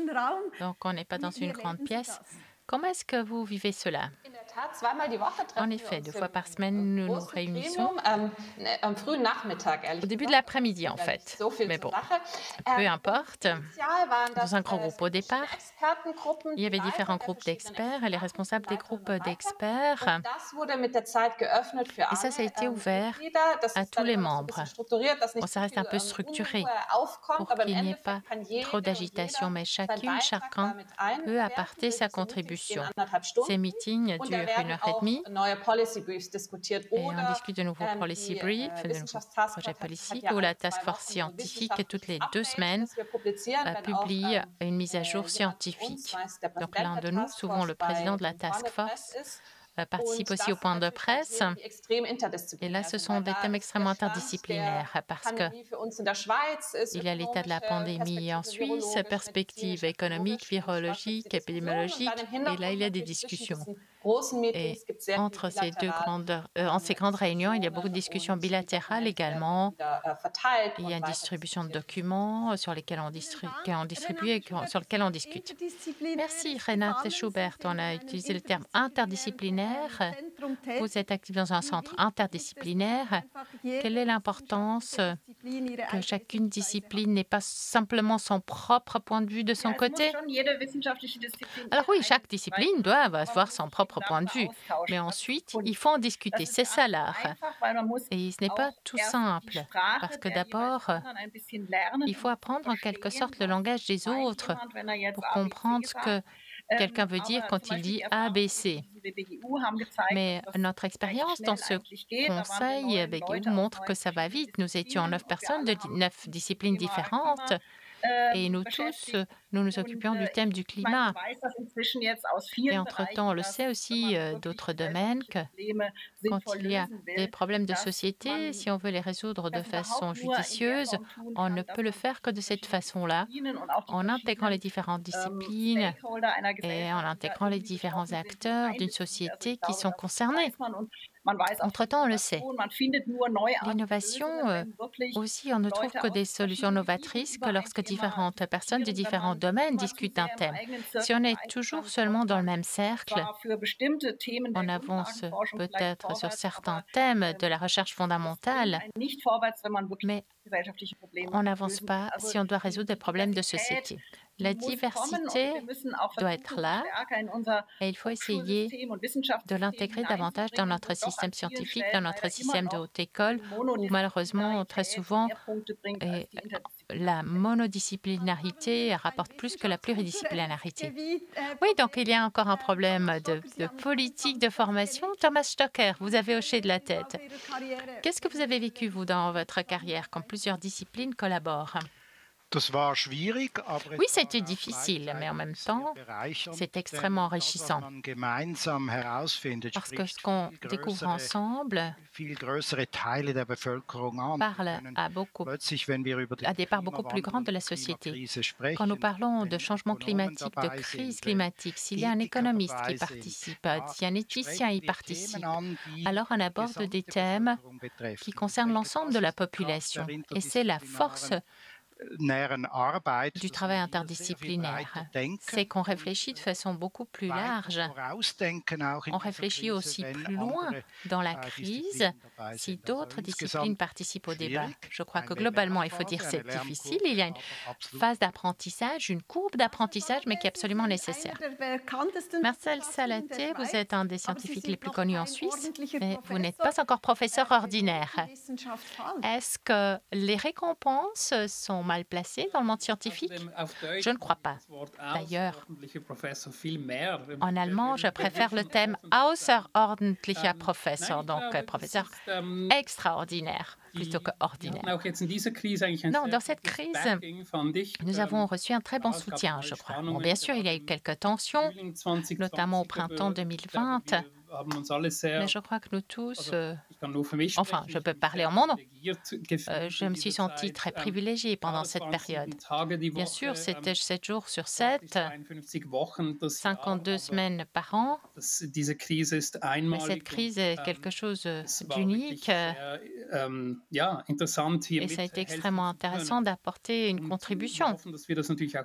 donc on n'est pas dans une grande pièce. Comment est-ce que vous vivez cela? En effet, deux fois par semaine, nous nous réunissons ähm, au début de l'après-midi, en fait. Mais bon, peu ähm, importe. Dans un grand groupe au départ, il y avait différents groupes d'experts et les responsables des groupes d'experts. Et ça, ça a été ouvert à tous les membres. Bon, ça reste un peu structuré pour qu'il n'y ait pas trop d'agitation, mais chacune, chacun peut apporter sa contribution. Ces meetings durent une heure et demie. Et on discute de nouveaux policy briefs, de nouveaux projets politiques, où la task force scientifique, toutes les deux semaines, publie une mise à jour scientifique. Donc l'un de nous, souvent le président de la task force, euh, participe aussi au point de presse. Et là, ce sont des thèmes extrêmement interdisciplinaires parce que il y a l'état de la pandémie en Suisse, perspectives économiques, virologiques, épidémiologiques, et là, il y a des discussions. Et entre ces deux grandes, euh, en ces grandes réunions, il y a beaucoup de discussions bilatérales également. Il y a une distribution de documents sur lesquels on, distribue, on distribue et sur lesquels on discute. Merci Renate Schubert. On a utilisé le terme interdisciplinaire. Vous êtes actif dans un centre interdisciplinaire. Quelle est l'importance que chacune discipline n'ait pas simplement son propre point de vue de son côté? Alors oui, chaque discipline doit avoir son propre point de vue. Mais ensuite, il faut en discuter. C'est ça l'art. Et ce n'est pas tout simple, parce que d'abord, il faut apprendre en quelque sorte le langage des autres pour comprendre ce que quelqu'un veut dire quand il dit ABC. Mais notre expérience dans ce conseil BGU montre que ça va vite. Nous étions neuf personnes de neuf disciplines différentes. Et nous tous, nous nous occupions du thème du climat. Et entre-temps, on le sait aussi d'autres domaines que quand il y a des problèmes de société, si on veut les résoudre de façon judicieuse, on ne peut le faire que de cette façon-là, en intégrant les différentes disciplines et en intégrant les différents acteurs d'une société qui sont concernés. Entre-temps, on le sait. L'innovation euh, aussi, on ne trouve que des solutions novatrices que lorsque différentes personnes de différents domaines discutent d'un thème. Si on est toujours seulement dans le même cercle, on avance peut-être sur certains thèmes de la recherche fondamentale, mais on n'avance pas si on doit résoudre des problèmes de société. La diversité doit être là et il faut essayer de l'intégrer davantage dans notre système scientifique, dans notre système de haute école, où malheureusement, très souvent, la monodisciplinarité rapporte plus que la pluridisciplinarité. Oui, donc il y a encore un problème de, de politique de formation. Thomas Stocker, vous avez hoché de la tête. Qu'est-ce que vous avez vécu, vous, dans votre carrière, quand plusieurs disciplines collaborent? Oui, c'était difficile, mais en même temps, c'est extrêmement enrichissant. Parce que ce qu'on découvre ensemble parle à, beaucoup, à des parts beaucoup plus grandes de la société. Quand nous parlons de changement climatique, de crise climatique, s'il y a un économiste qui participe, si un éthicien y participe, alors on aborde des thèmes qui concernent l'ensemble de la population. Et c'est la force du travail interdisciplinaire, c'est qu'on réfléchit de façon beaucoup plus large. On réfléchit aussi plus loin dans la crise si d'autres disciplines participent au débat. Je crois que globalement, il faut dire que c'est difficile. Il y a une phase d'apprentissage, une courbe d'apprentissage, mais qui est absolument nécessaire. Marcel Salaté, vous êtes un des scientifiques les plus connus en Suisse, mais vous n'êtes pas encore professeur ordinaire. Est-ce que les récompenses sont mal placé dans le monde scientifique? Je ne crois pas. D'ailleurs, en allemand, je préfère le thème außerordentlicher Professor, donc euh, professeur extraordinaire plutôt qu'ordinaire. Non, dans cette crise, nous avons reçu un très bon soutien, je crois. Bon, bien sûr, il y a eu quelques tensions, notamment au printemps 2020. Mais je crois que nous tous, euh, enfin, je peux parler en mon nom, euh, je me suis senti très privilégié pendant cette période. Bien sûr, c'était 7 jours sur 7, 52 semaines par an. Mais cette crise est quelque chose d'unique. Et ça a été extrêmement intéressant d'apporter une contribution.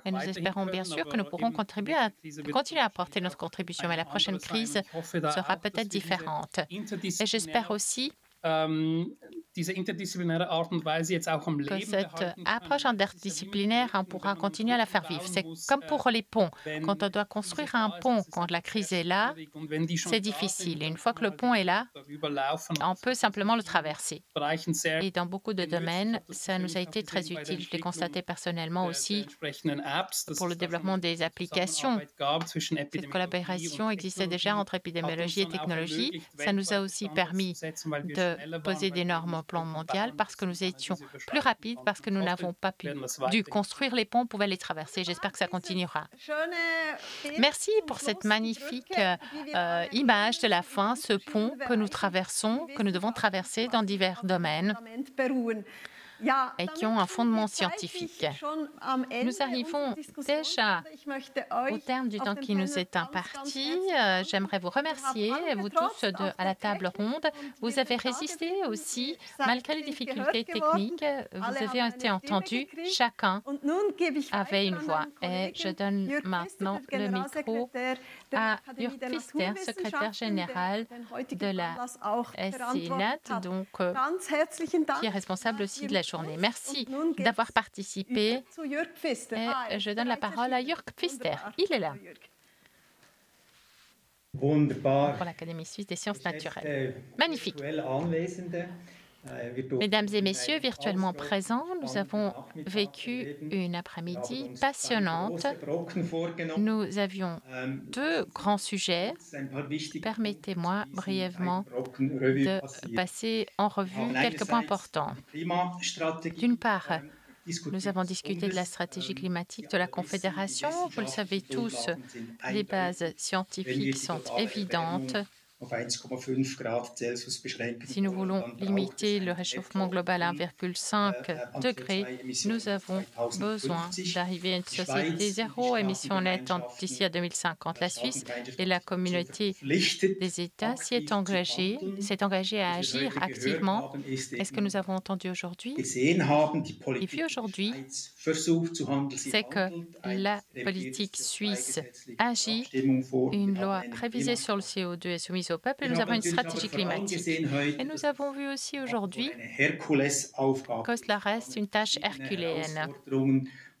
Et nous espérons bien sûr que nous pourrons contribuer à, continuer à apporter notre contribution. Mais la prochaine crise sera peut-être différente. Et j'espère aussi Um, que cette approche interdisciplinaire, on pourra continuer à la faire vivre. C'est comme pour les ponts. Quand on doit construire un pont, quand la crise est là, c'est difficile. Et une fois que le pont est là, on peut simplement le traverser. Et dans beaucoup de domaines, ça nous a été très utile. Je l'ai constaté personnellement aussi pour le développement des applications. Cette collaboration existait déjà entre épidémiologie et technologie. Ça nous a aussi permis de poser des normes plan mondial parce que nous étions plus rapides, parce que nous n'avons pas pu dû construire les ponts, on pouvait les traverser. J'espère que ça continuera. Merci pour cette magnifique euh, image de la fin, ce pont que nous traversons, que nous devons traverser dans divers domaines et qui ont un fondement scientifique. Nous arrivons déjà au terme du temps qui nous est imparti. Euh, j'aimerais vous remercier, vous tous de, à la table ronde. Vous avez résisté aussi, malgré les difficultés techniques. Vous avez été entendus. Chacun avait une voix. Et je donne maintenant le micro à Jörg Pfister, secrétaire général de la SCNAT, donc, euh, qui est responsable aussi de la journée. Merci d'avoir participé. Et je donne la parole à Jörg Pfister. Il est là. Pour l'Académie suisse des sciences naturelles. Magnifique. Mesdames et messieurs, virtuellement présents, nous avons vécu une après-midi passionnante. Nous avions deux grands sujets. Permettez-moi brièvement de passer en revue quelques points importants. D'une part, nous avons discuté de la stratégie climatique de la Confédération. Vous le savez tous, les bases scientifiques sont évidentes. Si nous voulons limiter le réchauffement global à 1,5 äh, degré, nous avons besoin d'arriver à une société zéro émission nette d'ici à 2050. La Suisse et la communauté des États s'y est engagée, s'est engagée à agir activement. Est-ce que nous avons entendu aujourd'hui? Et puis aujourd'hui, c'est que la politique suisse agit. Une loi révisée sur le CO2 est soumise au peuple et nous avons une stratégie climatique. Et nous avons vu aussi aujourd'hui que cela reste une tâche herculéenne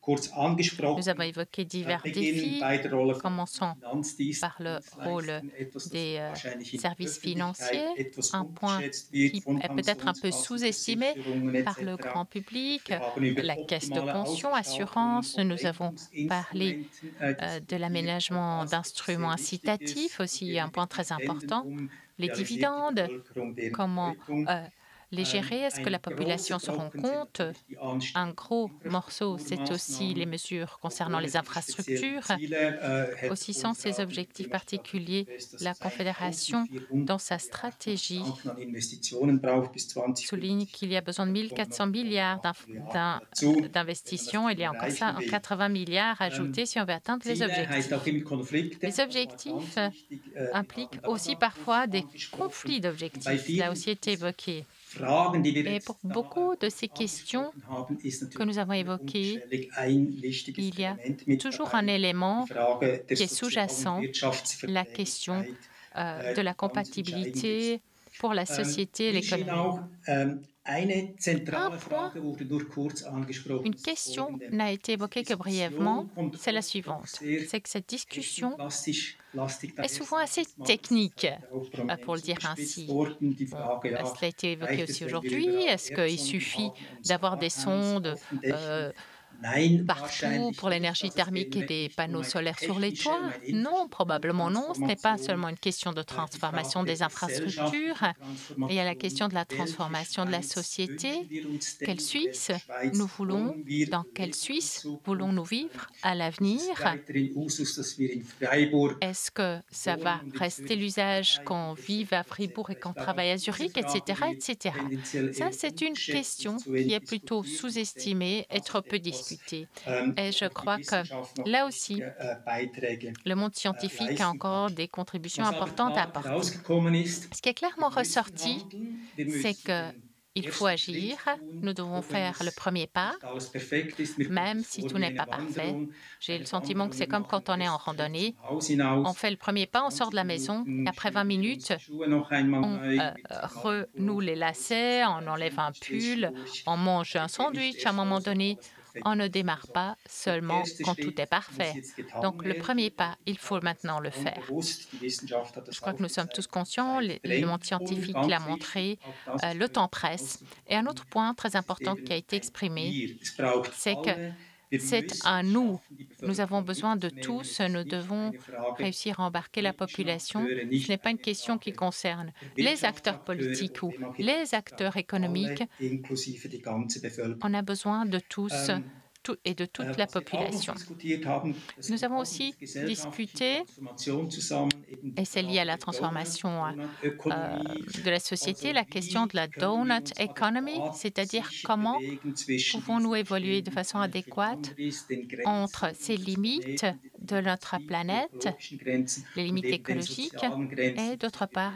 Nous avons évoqué divers défis, commençons par le rôle des euh, services financiers, un point qui est peut-être un peu sous-estimé par le grand public, la caisse de pension, assurance. Nous avons parlé euh, de l'aménagement d'instruments incitatifs, aussi un point très important, les dividendes, comment euh, les gérer Est-ce que la population se rend compte? Un gros morceau, c'est aussi les mesures concernant les infrastructures. Aussi, sans ces objectifs particuliers, la Confédération, dans sa stratégie, souligne qu'il y a besoin de 1400 milliards d'investissements. Il y a encore ça, 80 milliards ajoutés si on veut atteindre les objectifs. Les objectifs impliquent aussi parfois des conflits d'objectifs. Cela a aussi été évoqué. Et pour beaucoup de ces questions que nous avons évoquées, il y a toujours un élément qui est sous-jacent, la question euh, de la compatibilité pour la société et l'économie. Une question n'a été évoquée que brièvement, c'est la suivante. C'est que cette discussion est souvent assez technique, euh, pour le dire ainsi. cela a été évoqué aussi aujourd'hui? Est-ce qu'il suffit d'avoir des sondes euh, partout pour l'énergie thermique et des panneaux solaires sur les toits Non, probablement non. Ce n'est pas seulement une question de transformation des infrastructures. Il y a la question de la transformation de la société. Quelle Suisse nous voulons? Dans quelle Suisse voulons-nous vivre à l'avenir? Est-ce que ça va rester l'usage qu'on vive à Fribourg et qu'on travaille à Zurich, etc., etc. Ça, c'est une question qui est plutôt sous-estimée et trop peu discutée. Euh, Et je crois que là aussi, le monde scientifique a encore des contributions importantes à apporter. Ce qui est clairement ressorti, c'est que il faut agir, nous devons faire le premier pas, même si tout n'est pas parfait. J'ai le sentiment que c'est comme quand on est en randonnée. On fait le premier pas, on sort de la maison, après 20 minutes, on euh, renoue les lacets, on enlève un pull, on mange un sandwich à un moment donné, on ne démarre pas seulement quand tout est parfait. Donc le premier pas, il faut maintenant le faire. Je crois que nous sommes tous conscients, le monde scientifique l'a montré, euh, le temps presse. Et un autre point très important qui a été exprimé, c'est que c'est à nous. Nous avons besoin de tous. Nous devons réussir à embarquer la population. Ce n'est pas une question qui concerne les acteurs politiques ou les acteurs économiques. On a besoin de tous et de toute la population. Nous avons aussi discuté, et c'est lié à la transformation euh, de la société, la question de la donut economy, c'est-à-dire comment pouvons-nous évoluer de façon adéquate entre ces limites de notre planète, les limites écologiques, et d'autre part